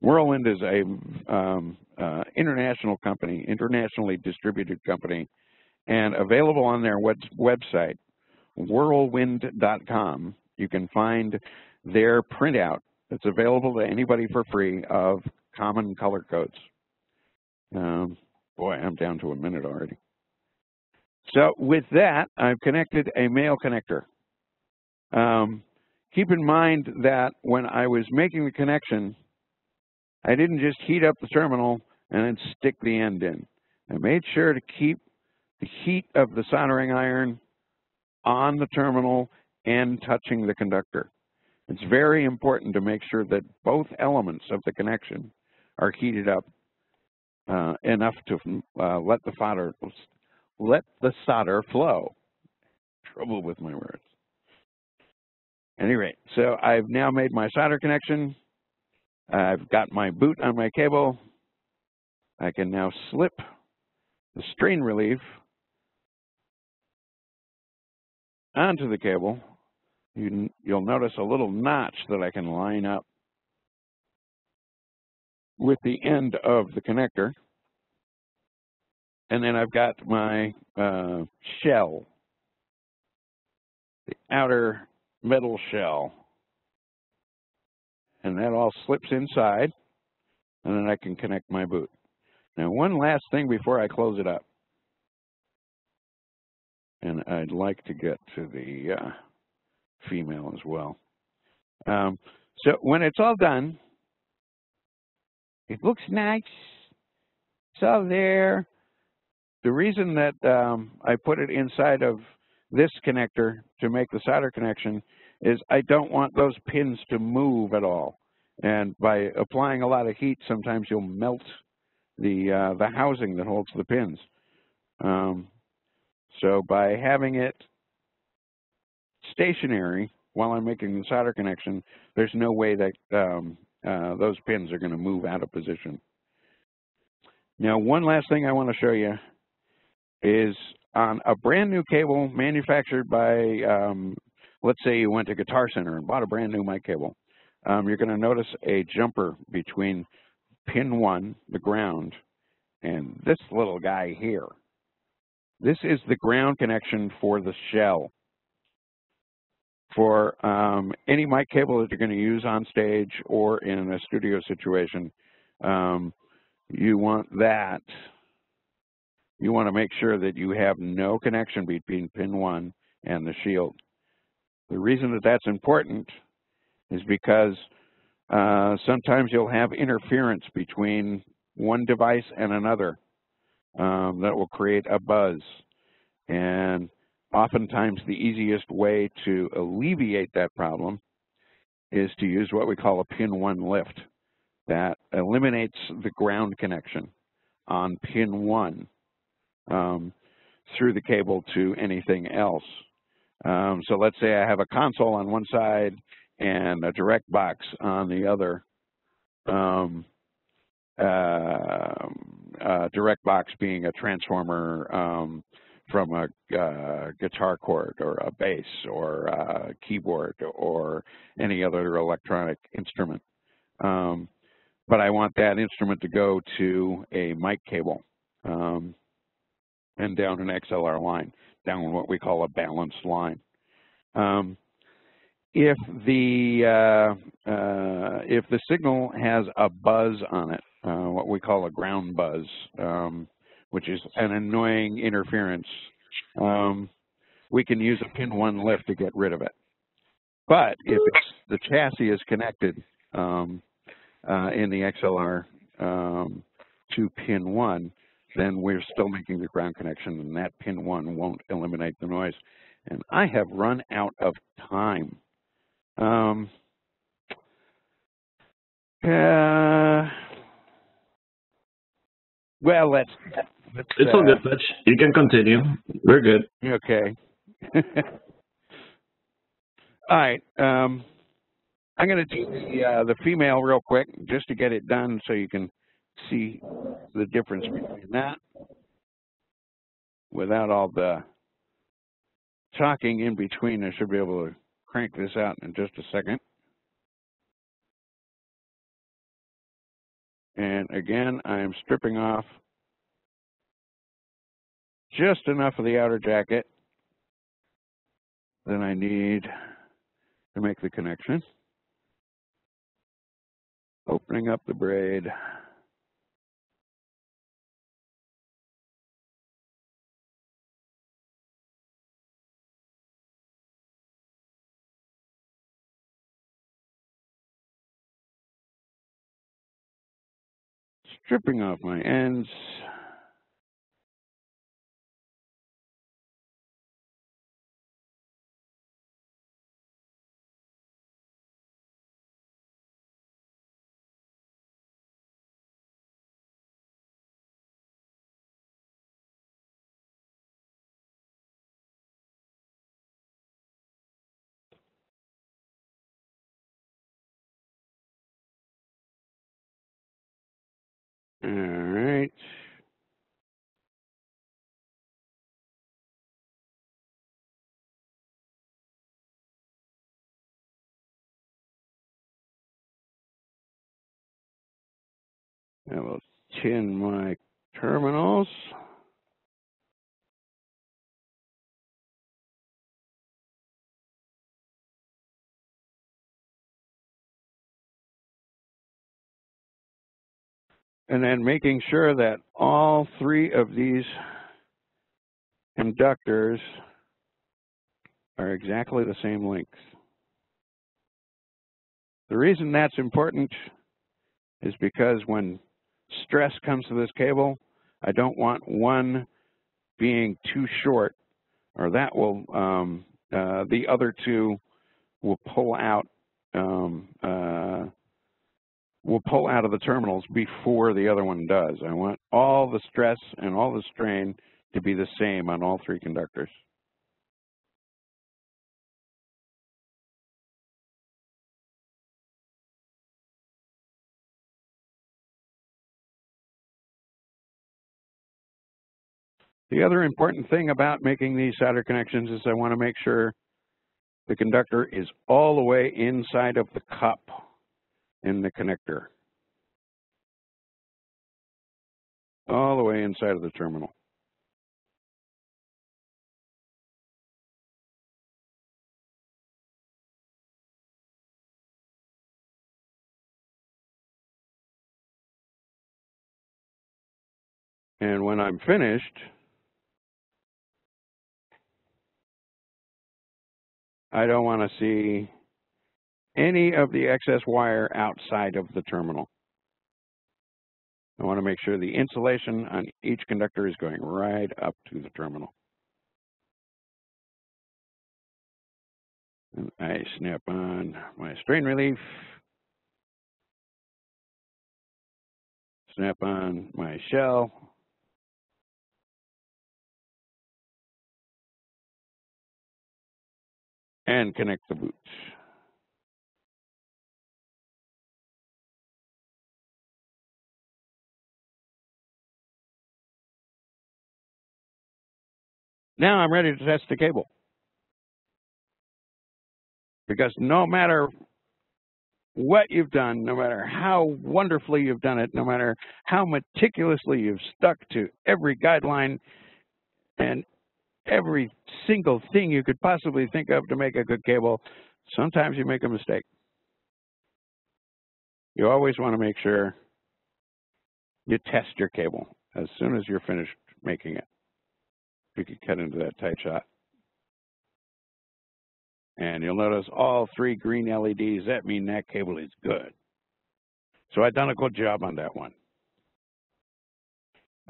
Whirlwind is a um, uh, international company, internationally distributed company, and available on their web website, whirlwind.com. You can find their printout that's available to anybody for free of common color codes. Um, boy, I'm down to a minute already. So with that, I've connected a male connector. Um, keep in mind that when I was making the connection, I didn't just heat up the terminal and then stick the end in. I made sure to keep the heat of the soldering iron on the terminal and touching the conductor. It's very important to make sure that both elements of the connection are heated up uh, enough to uh, let the solder let the solder flow. Trouble with my words any rate, so I've now made my solder connection. I've got my boot on my cable. I can now slip the strain relief onto the cable. You, you'll notice a little notch that I can line up with the end of the connector. And then I've got my uh, shell, the outer metal shell. And that all slips inside, and then I can connect my boot. Now, one last thing before I close it up. And I'd like to get to the uh, female as well. Um, so when it's all done, it looks nice. All there. The reason that um, I put it inside of this connector to make the solder connection is I don't want those pins to move at all. And by applying a lot of heat, sometimes you'll melt the uh, the housing that holds the pins. Um, so by having it stationary while I'm making the solder connection, there's no way that um, uh, those pins are going to move out of position. Now, one last thing I want to show you is on a brand new cable manufactured by, um, let's say you went to Guitar Center and bought a brand new mic cable. Um, you're going to notice a jumper between pin one, the ground, and this little guy here. This is the ground connection for the shell. For um, any mic cable that you're going to use on stage or in a studio situation, um, you want that. You want to make sure that you have no connection between pin one and the shield. The reason that that's important is because uh, sometimes you'll have interference between one device and another um, that will create a buzz. And oftentimes the easiest way to alleviate that problem is to use what we call a pin one lift that eliminates the ground connection on pin one um, through the cable to anything else. Um, so let's say I have a console on one side and a direct box on the other. Um, uh, uh, direct box being a transformer um, from a uh, guitar cord or a bass or a keyboard or any other electronic instrument. Um, but I want that instrument to go to a mic cable um, and down an XLR line, down what we call a balanced line. Um, if the uh, uh, if the signal has a buzz on it, uh, what we call a ground buzz, um, which is an annoying interference, um, we can use a pin one lift to get rid of it. But if the chassis is connected um, uh, in the XLR um, to pin one, then we're still making the ground connection, and that pin one won't eliminate the noise. And I have run out of time. Um, uh, well, let's. Let's it's uh, all good, Fedj. You can continue. We're good. Okay. all right. Um, I'm going to do the, uh, the female real quick just to get it done so you can see the difference between that without all the talking in between. I should be able to crank this out in just a second. And again, I'm stripping off just enough of the outer jacket that I need to make the connection. Opening up the braid. stripping off my ends. Tin my terminals. and then making sure that all three of these conductors are exactly the same length. The reason that's important is because when stress comes to this cable, I don't want one being too short or that will, um, uh, the other two will pull out, um, uh, will pull out of the terminals before the other one does. I want all the stress and all the strain to be the same on all three conductors. The other important thing about making these solder connections is I want to make sure the conductor is all the way inside of the cup in the connector. All the way inside of the terminal. And when I'm finished, I don't want to see any of the excess wire outside of the terminal. I want to make sure the insulation on each conductor is going right up to the terminal. And I snap on my strain relief, snap on my shell, and connect the boots. Now I'm ready to test the cable. Because no matter what you've done, no matter how wonderfully you've done it, no matter how meticulously you've stuck to every guideline and every single thing you could possibly think of to make a good cable, sometimes you make a mistake. You always want to make sure you test your cable as soon as you're finished making it. You can cut into that tight shot. And you'll notice all three green LEDs, that mean that cable is good. So I've done a good job on that one.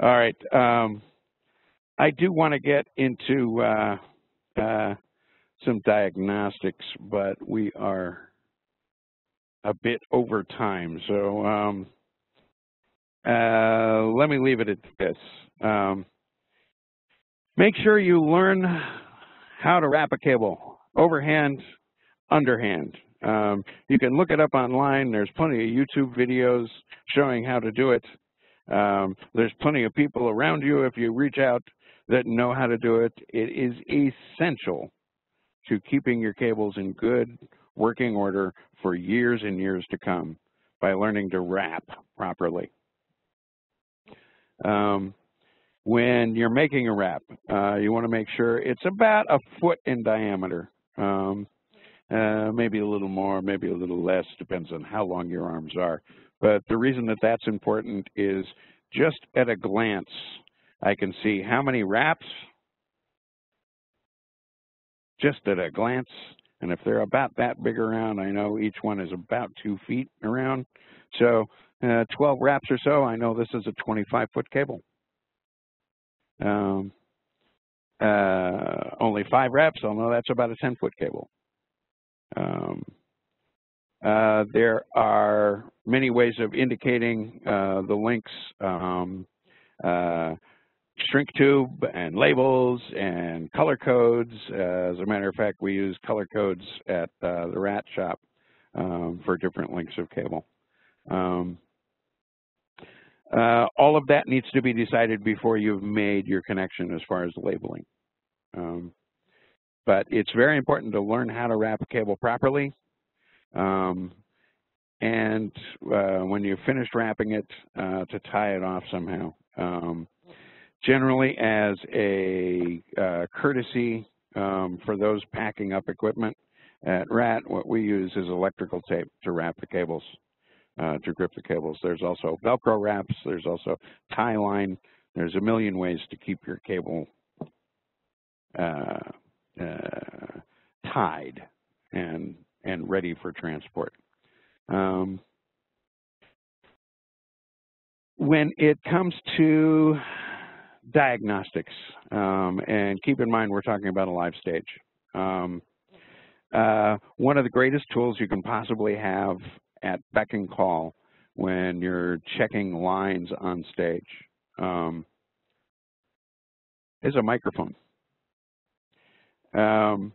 All right. Um, I do want to get into uh, uh, some diagnostics, but we are a bit over time. So um, uh, let me leave it at this. Um, make sure you learn how to wrap a cable, overhand, underhand. Um, you can look it up online. There's plenty of YouTube videos showing how to do it. Um, there's plenty of people around you if you reach out that know how to do it. It is essential to keeping your cables in good working order for years and years to come by learning to wrap properly. Um, when you're making a wrap, uh, you want to make sure it's about a foot in diameter. Um, uh, maybe a little more, maybe a little less, depends on how long your arms are. But the reason that that's important is just at a glance, I can see how many wraps just at a glance. And if they're about that big around, I know each one is about two feet around. So uh, 12 wraps or so, I know this is a 25-foot cable. Um, uh, only five wraps, I'll know that's about a 10-foot cable. Um, uh, there are many ways of indicating uh, the links. Um, uh, shrink tube and labels and color codes. As a matter of fact, we use color codes at uh, the RAT shop um, for different lengths of cable. Um, uh, all of that needs to be decided before you've made your connection as far as labeling. Um, but it's very important to learn how to wrap a cable properly. Um, and uh, when you've finished wrapping it, uh, to tie it off somehow. Generally as a uh, courtesy um, for those packing up equipment. At RAT, what we use is electrical tape to wrap the cables. uh, to grip the cables. There's also Velcro wraps. There's also tie line. There's a million ways to keep your cable uh, uh, tied and and ready for transport. Um, when it comes to diagnostics, um, and keep in mind we're talking about a live stage. Um, uh, one of the greatest tools you can possibly have at beck and call when you're checking lines on stage um, is a microphone. Um,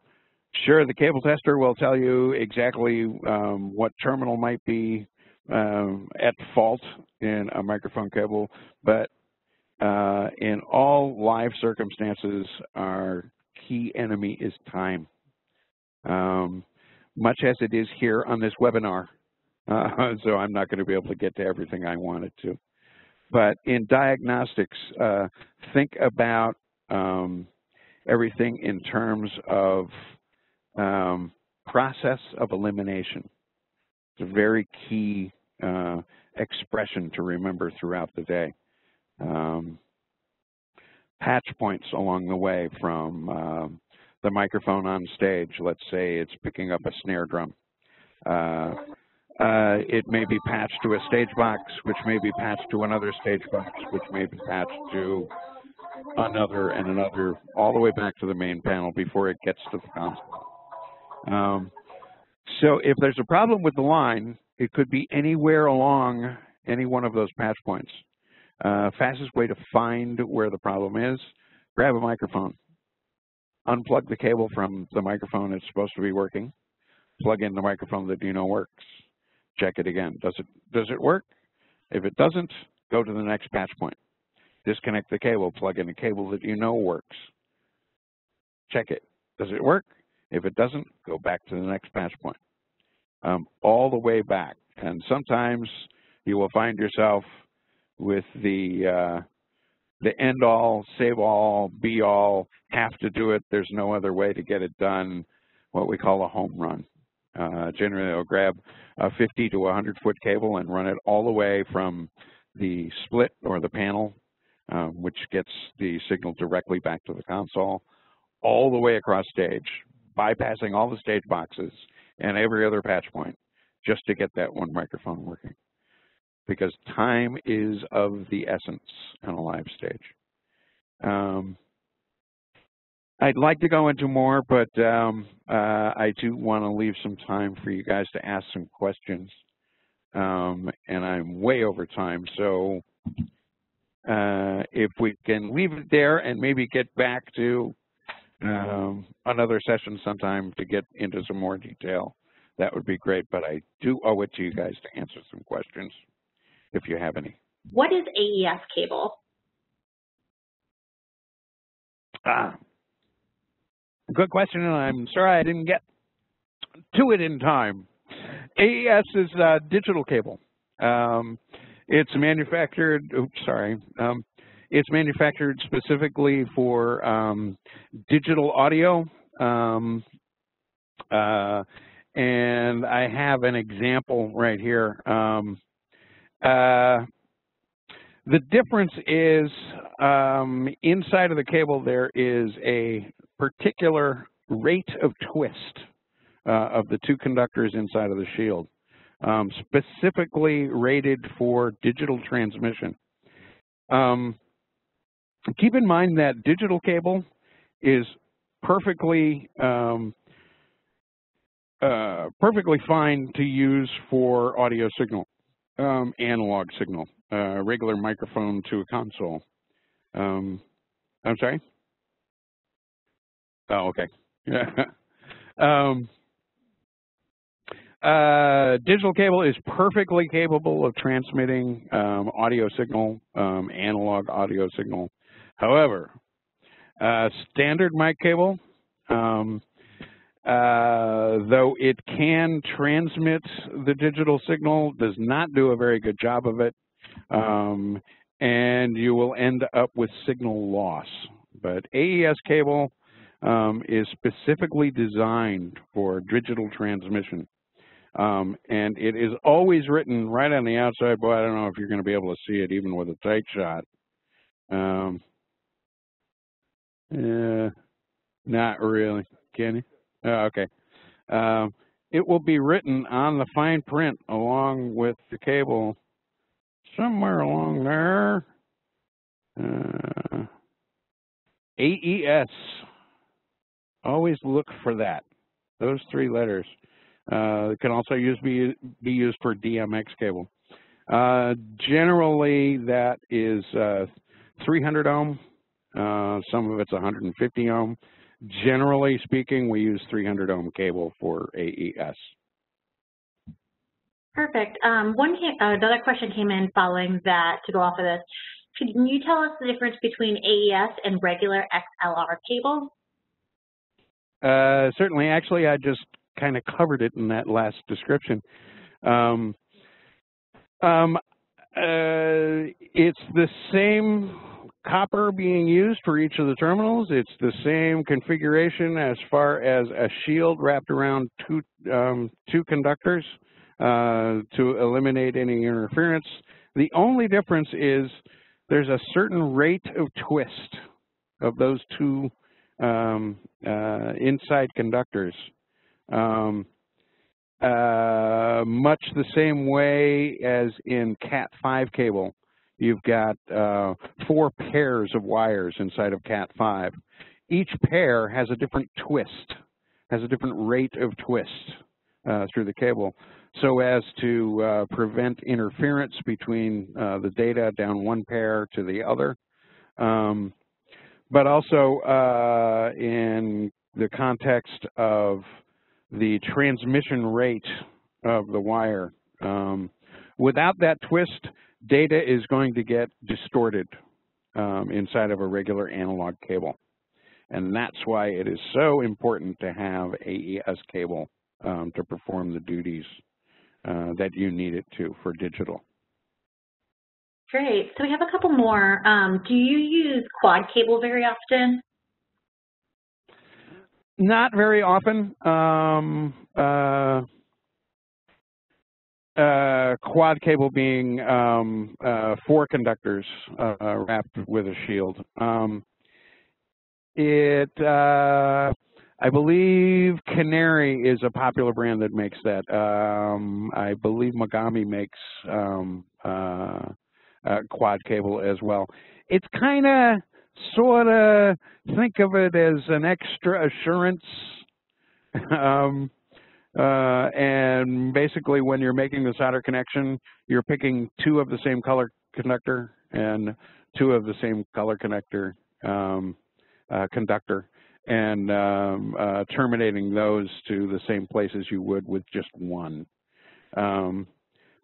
sure, the cable tester will tell you exactly um, what terminal might be um, at fault in a microphone cable, but uh, in all live circumstances, our key enemy is time. Um, much as it is here on this webinar, uh, so I'm not going to be able to get to everything I wanted to. But in diagnostics, uh, think about um, everything in terms of um, process of elimination. It's a very key uh, expression to remember throughout the day. Um, patch points along the way from uh, the microphone on stage. Let's say it's picking up a snare drum. Uh, uh, it may be patched to a stage box, which may be patched to another stage box, which may be patched to another and another, all the way back to the main panel before it gets to the console. Um, so if there's a problem with the line, it could be anywhere along any one of those patch points. Uh, fastest way to find where the problem is, grab a microphone. Unplug the cable from the microphone it's supposed to be working. Plug in the microphone that you know works. Check it again. Does it, does it work? If it doesn't, go to the next patch point. Disconnect the cable, plug in a cable that you know works. Check it. Does it work? If it doesn't, go back to the next patch point. Um, all the way back. And sometimes you will find yourself with the uh, the end all, save all, be all, have to do it, there's no other way to get it done, what we call a home run. Uh, generally, they'll grab a 50 to 100 foot cable and run it all the way from the split or the panel um, which gets the signal directly back to the console, all the way across stage, bypassing all the stage boxes and every other patch point just to get that one microphone working. Because time is of the essence on a live stage. Um, I'd like to go into more, but um, uh, I do want to leave some time for you guys to ask some questions. Um, and I'm way over time, so uh, if we can leave it there and maybe get back to um, another session sometime to get into some more detail, that would be great. But I do owe it to you guys to answer some questions if you have any. What is AES cable? Ah, good question, and I'm sorry I didn't get to it in time. AES is uh, digital cable. Um, it's manufactured, oops, sorry. Um, it's manufactured specifically for um, digital audio. Um, uh, and I have an example right here. Um, uh, the difference is um, inside of the cable there is a particular rate of twist uh, of the two conductors inside of the shield um, specifically rated for digital transmission. Um, keep in mind that digital cable is perfectly um, uh, perfectly fine to use for audio signal, um, analog signal, uh, regular microphone to a console. Um, I'm sorry? Oh, okay. um, uh, digital cable is perfectly capable of transmitting um, audio signal, um, analog audio signal. However, uh, standard mic cable, um, uh, though it can transmit the digital signal, does not do a very good job of it, um, and you will end up with signal loss. But AES cable um, is specifically designed for digital transmission. Um, and it is always written right on the outside. Boy, I don't know if you're going to be able to see it even with a tight shot. Um, uh, not really. Can you? Oh, okay. Um, it will be written on the fine print along with the cable somewhere along there. Uh, AES. Always look for that. Those three letters. Uh, it can also use be, be used for DMX cable. Uh, generally, that is uh, 300 ohm. Uh, some of it's 150 ohm. Generally speaking, we use 300 ohm cable for AES. Perfect. Um, one came, uh, another question came in following that to go off of this. Can you tell us the difference between AES and regular XLR cable? Uh, certainly. Actually, I just kind of covered it in that last description. Um, um, uh, it's the same copper being used for each of the terminals. It's the same configuration as far as a shield wrapped around two, um, two conductors uh, to eliminate any interference. The only difference is there's a certain rate of twist of those two um, uh, inside conductors. Um, uh, much the same way as in Cat5 cable. You've got uh, four pairs of wires inside of Cat5. Each pair has a different twist, has a different rate of twist uh, through the cable so as to uh, prevent interference between uh, the data down one pair to the other. Um, but also uh, in the context of the transmission rate of the wire. Um, without that twist, data is going to get distorted um, inside of a regular analog cable. And that's why it is so important to have AES cable um, to perform the duties uh, that you need it to for digital. Great. So we have a couple more. Um, do you use quad cable very often? Not very often. Um, uh, uh, quad cable being um, uh, four conductors uh, wrapped with a shield. Um, it, uh, I believe Canare is a popular brand that makes that. Um, I believe Mogami makes um, uh, quad cable as well. It's kind of sort of think of it as an extra assurance. uh, and basically, when you're making the solder connection, you're picking two of the same color conductor and two of the same color connector um, uh, conductor and um, uh, terminating those to the same place as you would with just one. Um,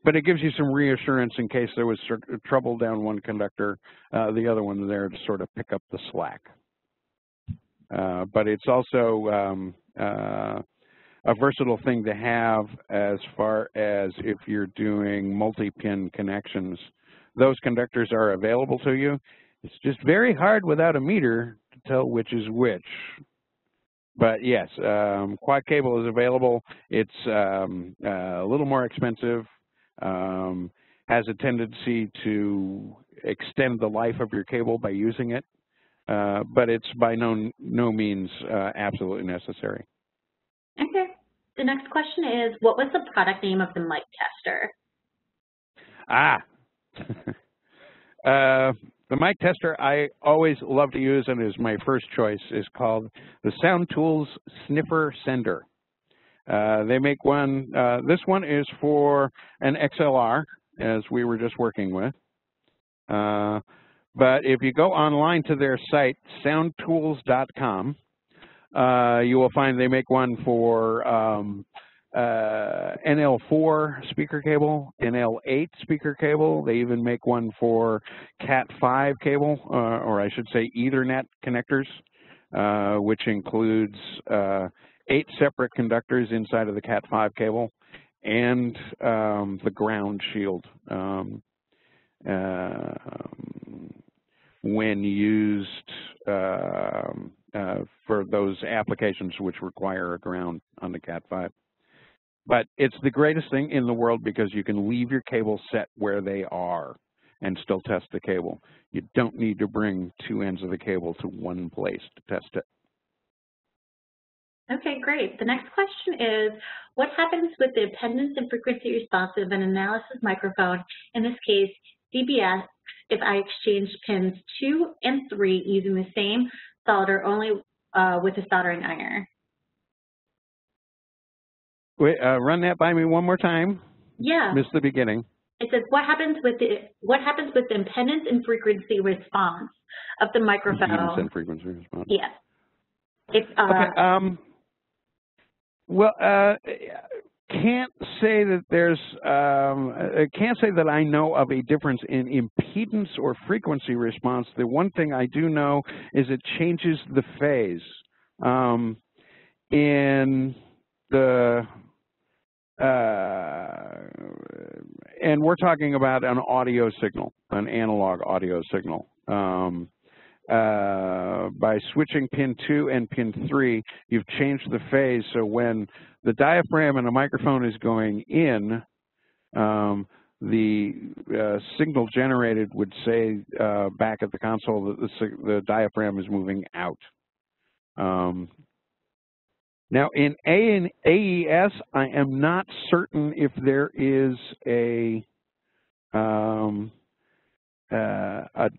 but it gives you some reassurance in case there was trouble down one conductor, uh, the other one there to sort of pick up the slack. Uh, but it's also um, uh, a versatile thing to have as far as if you're doing multi-pin connections. Those conductors are available to you. It's just very hard without a meter to tell which is which. But yes, um, quad cable is available. It's um, uh, a little more expensive, um, has a tendency to extend the life of your cable by using it, uh, but it's by no, no means uh, absolutely necessary. Okay. The next question is, what was the product name of the mic tester? Ah. uh, the mic tester I always love to use and is my first choice is called the Sound Tools Sniffer Sender. Uh, they make one, uh, this one is for an XLR, as we were just working with. Uh, but if you go online to their site, soundtools.com, uh, you will find they make one for um, uh, NL4 speaker cable, NL8 speaker cable. They even make one for Cat5 cable, uh, or I should say Ethernet connectors, uh, which includes uh, eight separate conductors inside of the Cat5 cable and um, the ground shield. Um, uh, when used um, uh, for those applications which require a ground on the Cat5. but it's the greatest thing in the world because you can leave your cables set where they are and still test the cable. You don't need to bring two ends of the cable to one place to test it. Okay, great. The next question is, what happens with the impedance and frequency response of an analysis microphone, in this case, DBX, if I exchange pins 2 and 3 using the same solder only uh, with a soldering iron? Wait, uh, run that by me one more time. Yeah. Missed the beginning. It says what happens with the what happens with the impedance and frequency response of the microphone? Impedance and frequency response. Yes. If uh, Okay. Um, well, uh, can't say that there's, um, I can't say that I know of a difference in impedance or frequency response. The one thing I do know is it changes the phase. Um, in the, uh, and we're talking about an audio signal, an analog audio signal. Um, uh, by switching pin 2 and pin 3, you've changed the phase. So when the diaphragm and a microphone is going in, um, the uh, signal generated would say uh, back at the console that the, the, diaphragm is moving out. Um, now in AES, I am not certain if there is a um, uh, a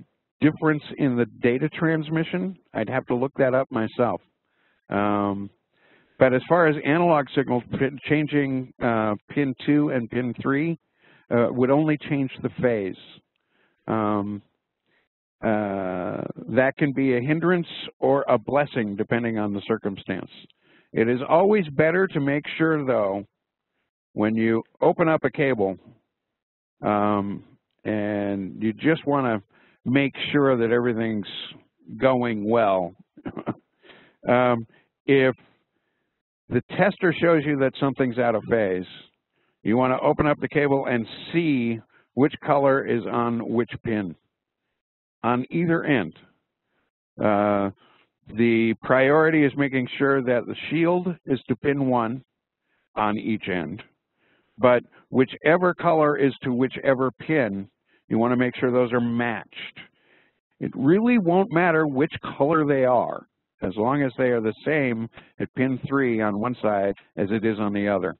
difference in the data transmission. I'd have to look that up myself. Um, but as far as analog signals, changing uh, pin 2 and pin 3 uh, would only change the phase. Um, uh, that can be a hindrance or a blessing depending on the circumstance. It is always better to make sure, though, when you open up a cable um, and you just want to make sure that everything's going well. um, if the tester shows you that something's out of phase, you want to open up the cable and see which color is on which pin on either end. Uh, the priority is making sure that the shield is to pin 1 on each end, but whichever color is to whichever pin, you want to make sure those are matched. It really won't matter which color they are, as long as they are the same at pin 3 on one side as it is on the other.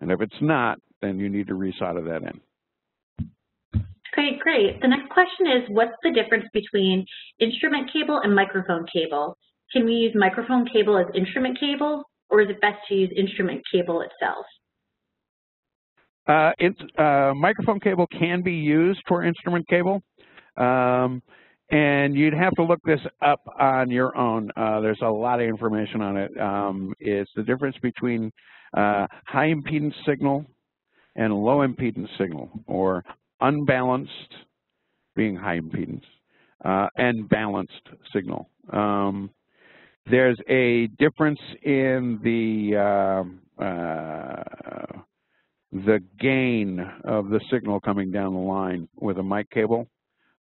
And if it's not, then you need to resolder that in. Okay, great. The next question is, what's the difference between instrument cable and microphone cable? Can we use microphone cable as instrument cable, or is it best to use instrument cable itself? Uh, uh, microphone cable can be used for instrument cable, um, and you'd have to look this up on your own. Uh, there's a lot of information on it. Um, it's the difference between uh, high impedance signal and low impedance signal, or unbalanced being high impedance, uh, and balanced signal. Um, there's a difference in the um, uh, the gain of the signal coming down the line with a mic cable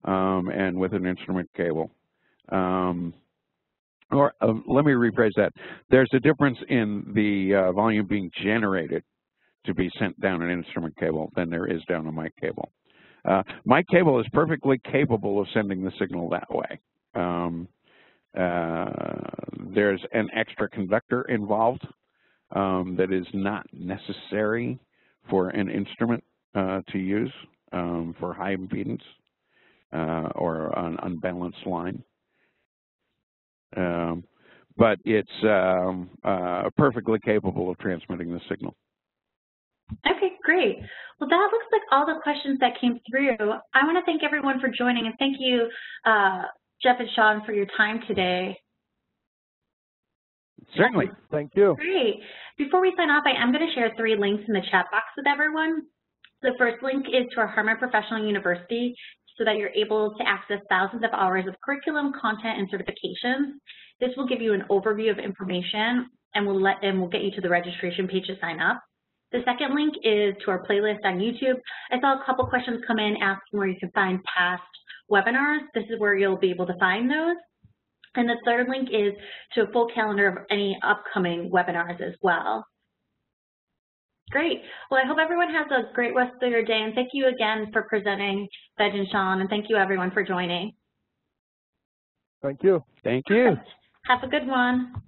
um, and with an instrument cable. Um, or uh, let me rephrase that. There's a difference in the uh, volume being generated to be sent down an instrument cable than there is down a mic cable. Uh, mic cable is perfectly capable of sending the signal that way. Um, uh, there's an extra conductor involved um, that is not necessary for an instrument uh, to use um, for high impedance uh, or an unbalanced line. Um, but it's um, uh, perfectly capable of transmitting the signal. Okay, great. Well, that looks like all the questions that came through. I want to thank everyone for joining, and thank you, uh, Fedj and Sean, for your time today. Certainly. Thank you. Great. Before we sign off, I am going to share three links in the chat box with everyone. The first link is to our Harman Professional University so that you're able to access thousands of hours of curriculum, content, and certifications. This will give you an overview of information and will let and will get you to the registration page to sign up. The second link is to our playlist on YouTube. I saw a couple questions come in asking where you can find past webinars. This is where you'll be able to find those. And the third link is to a full calendar of any upcoming webinars as well. Great. Well, I hope everyone has a great rest of your day, and thank you again for presenting, Fedj and Sean, and thank you everyone for joining. Thank you. Thank you. Have a good one.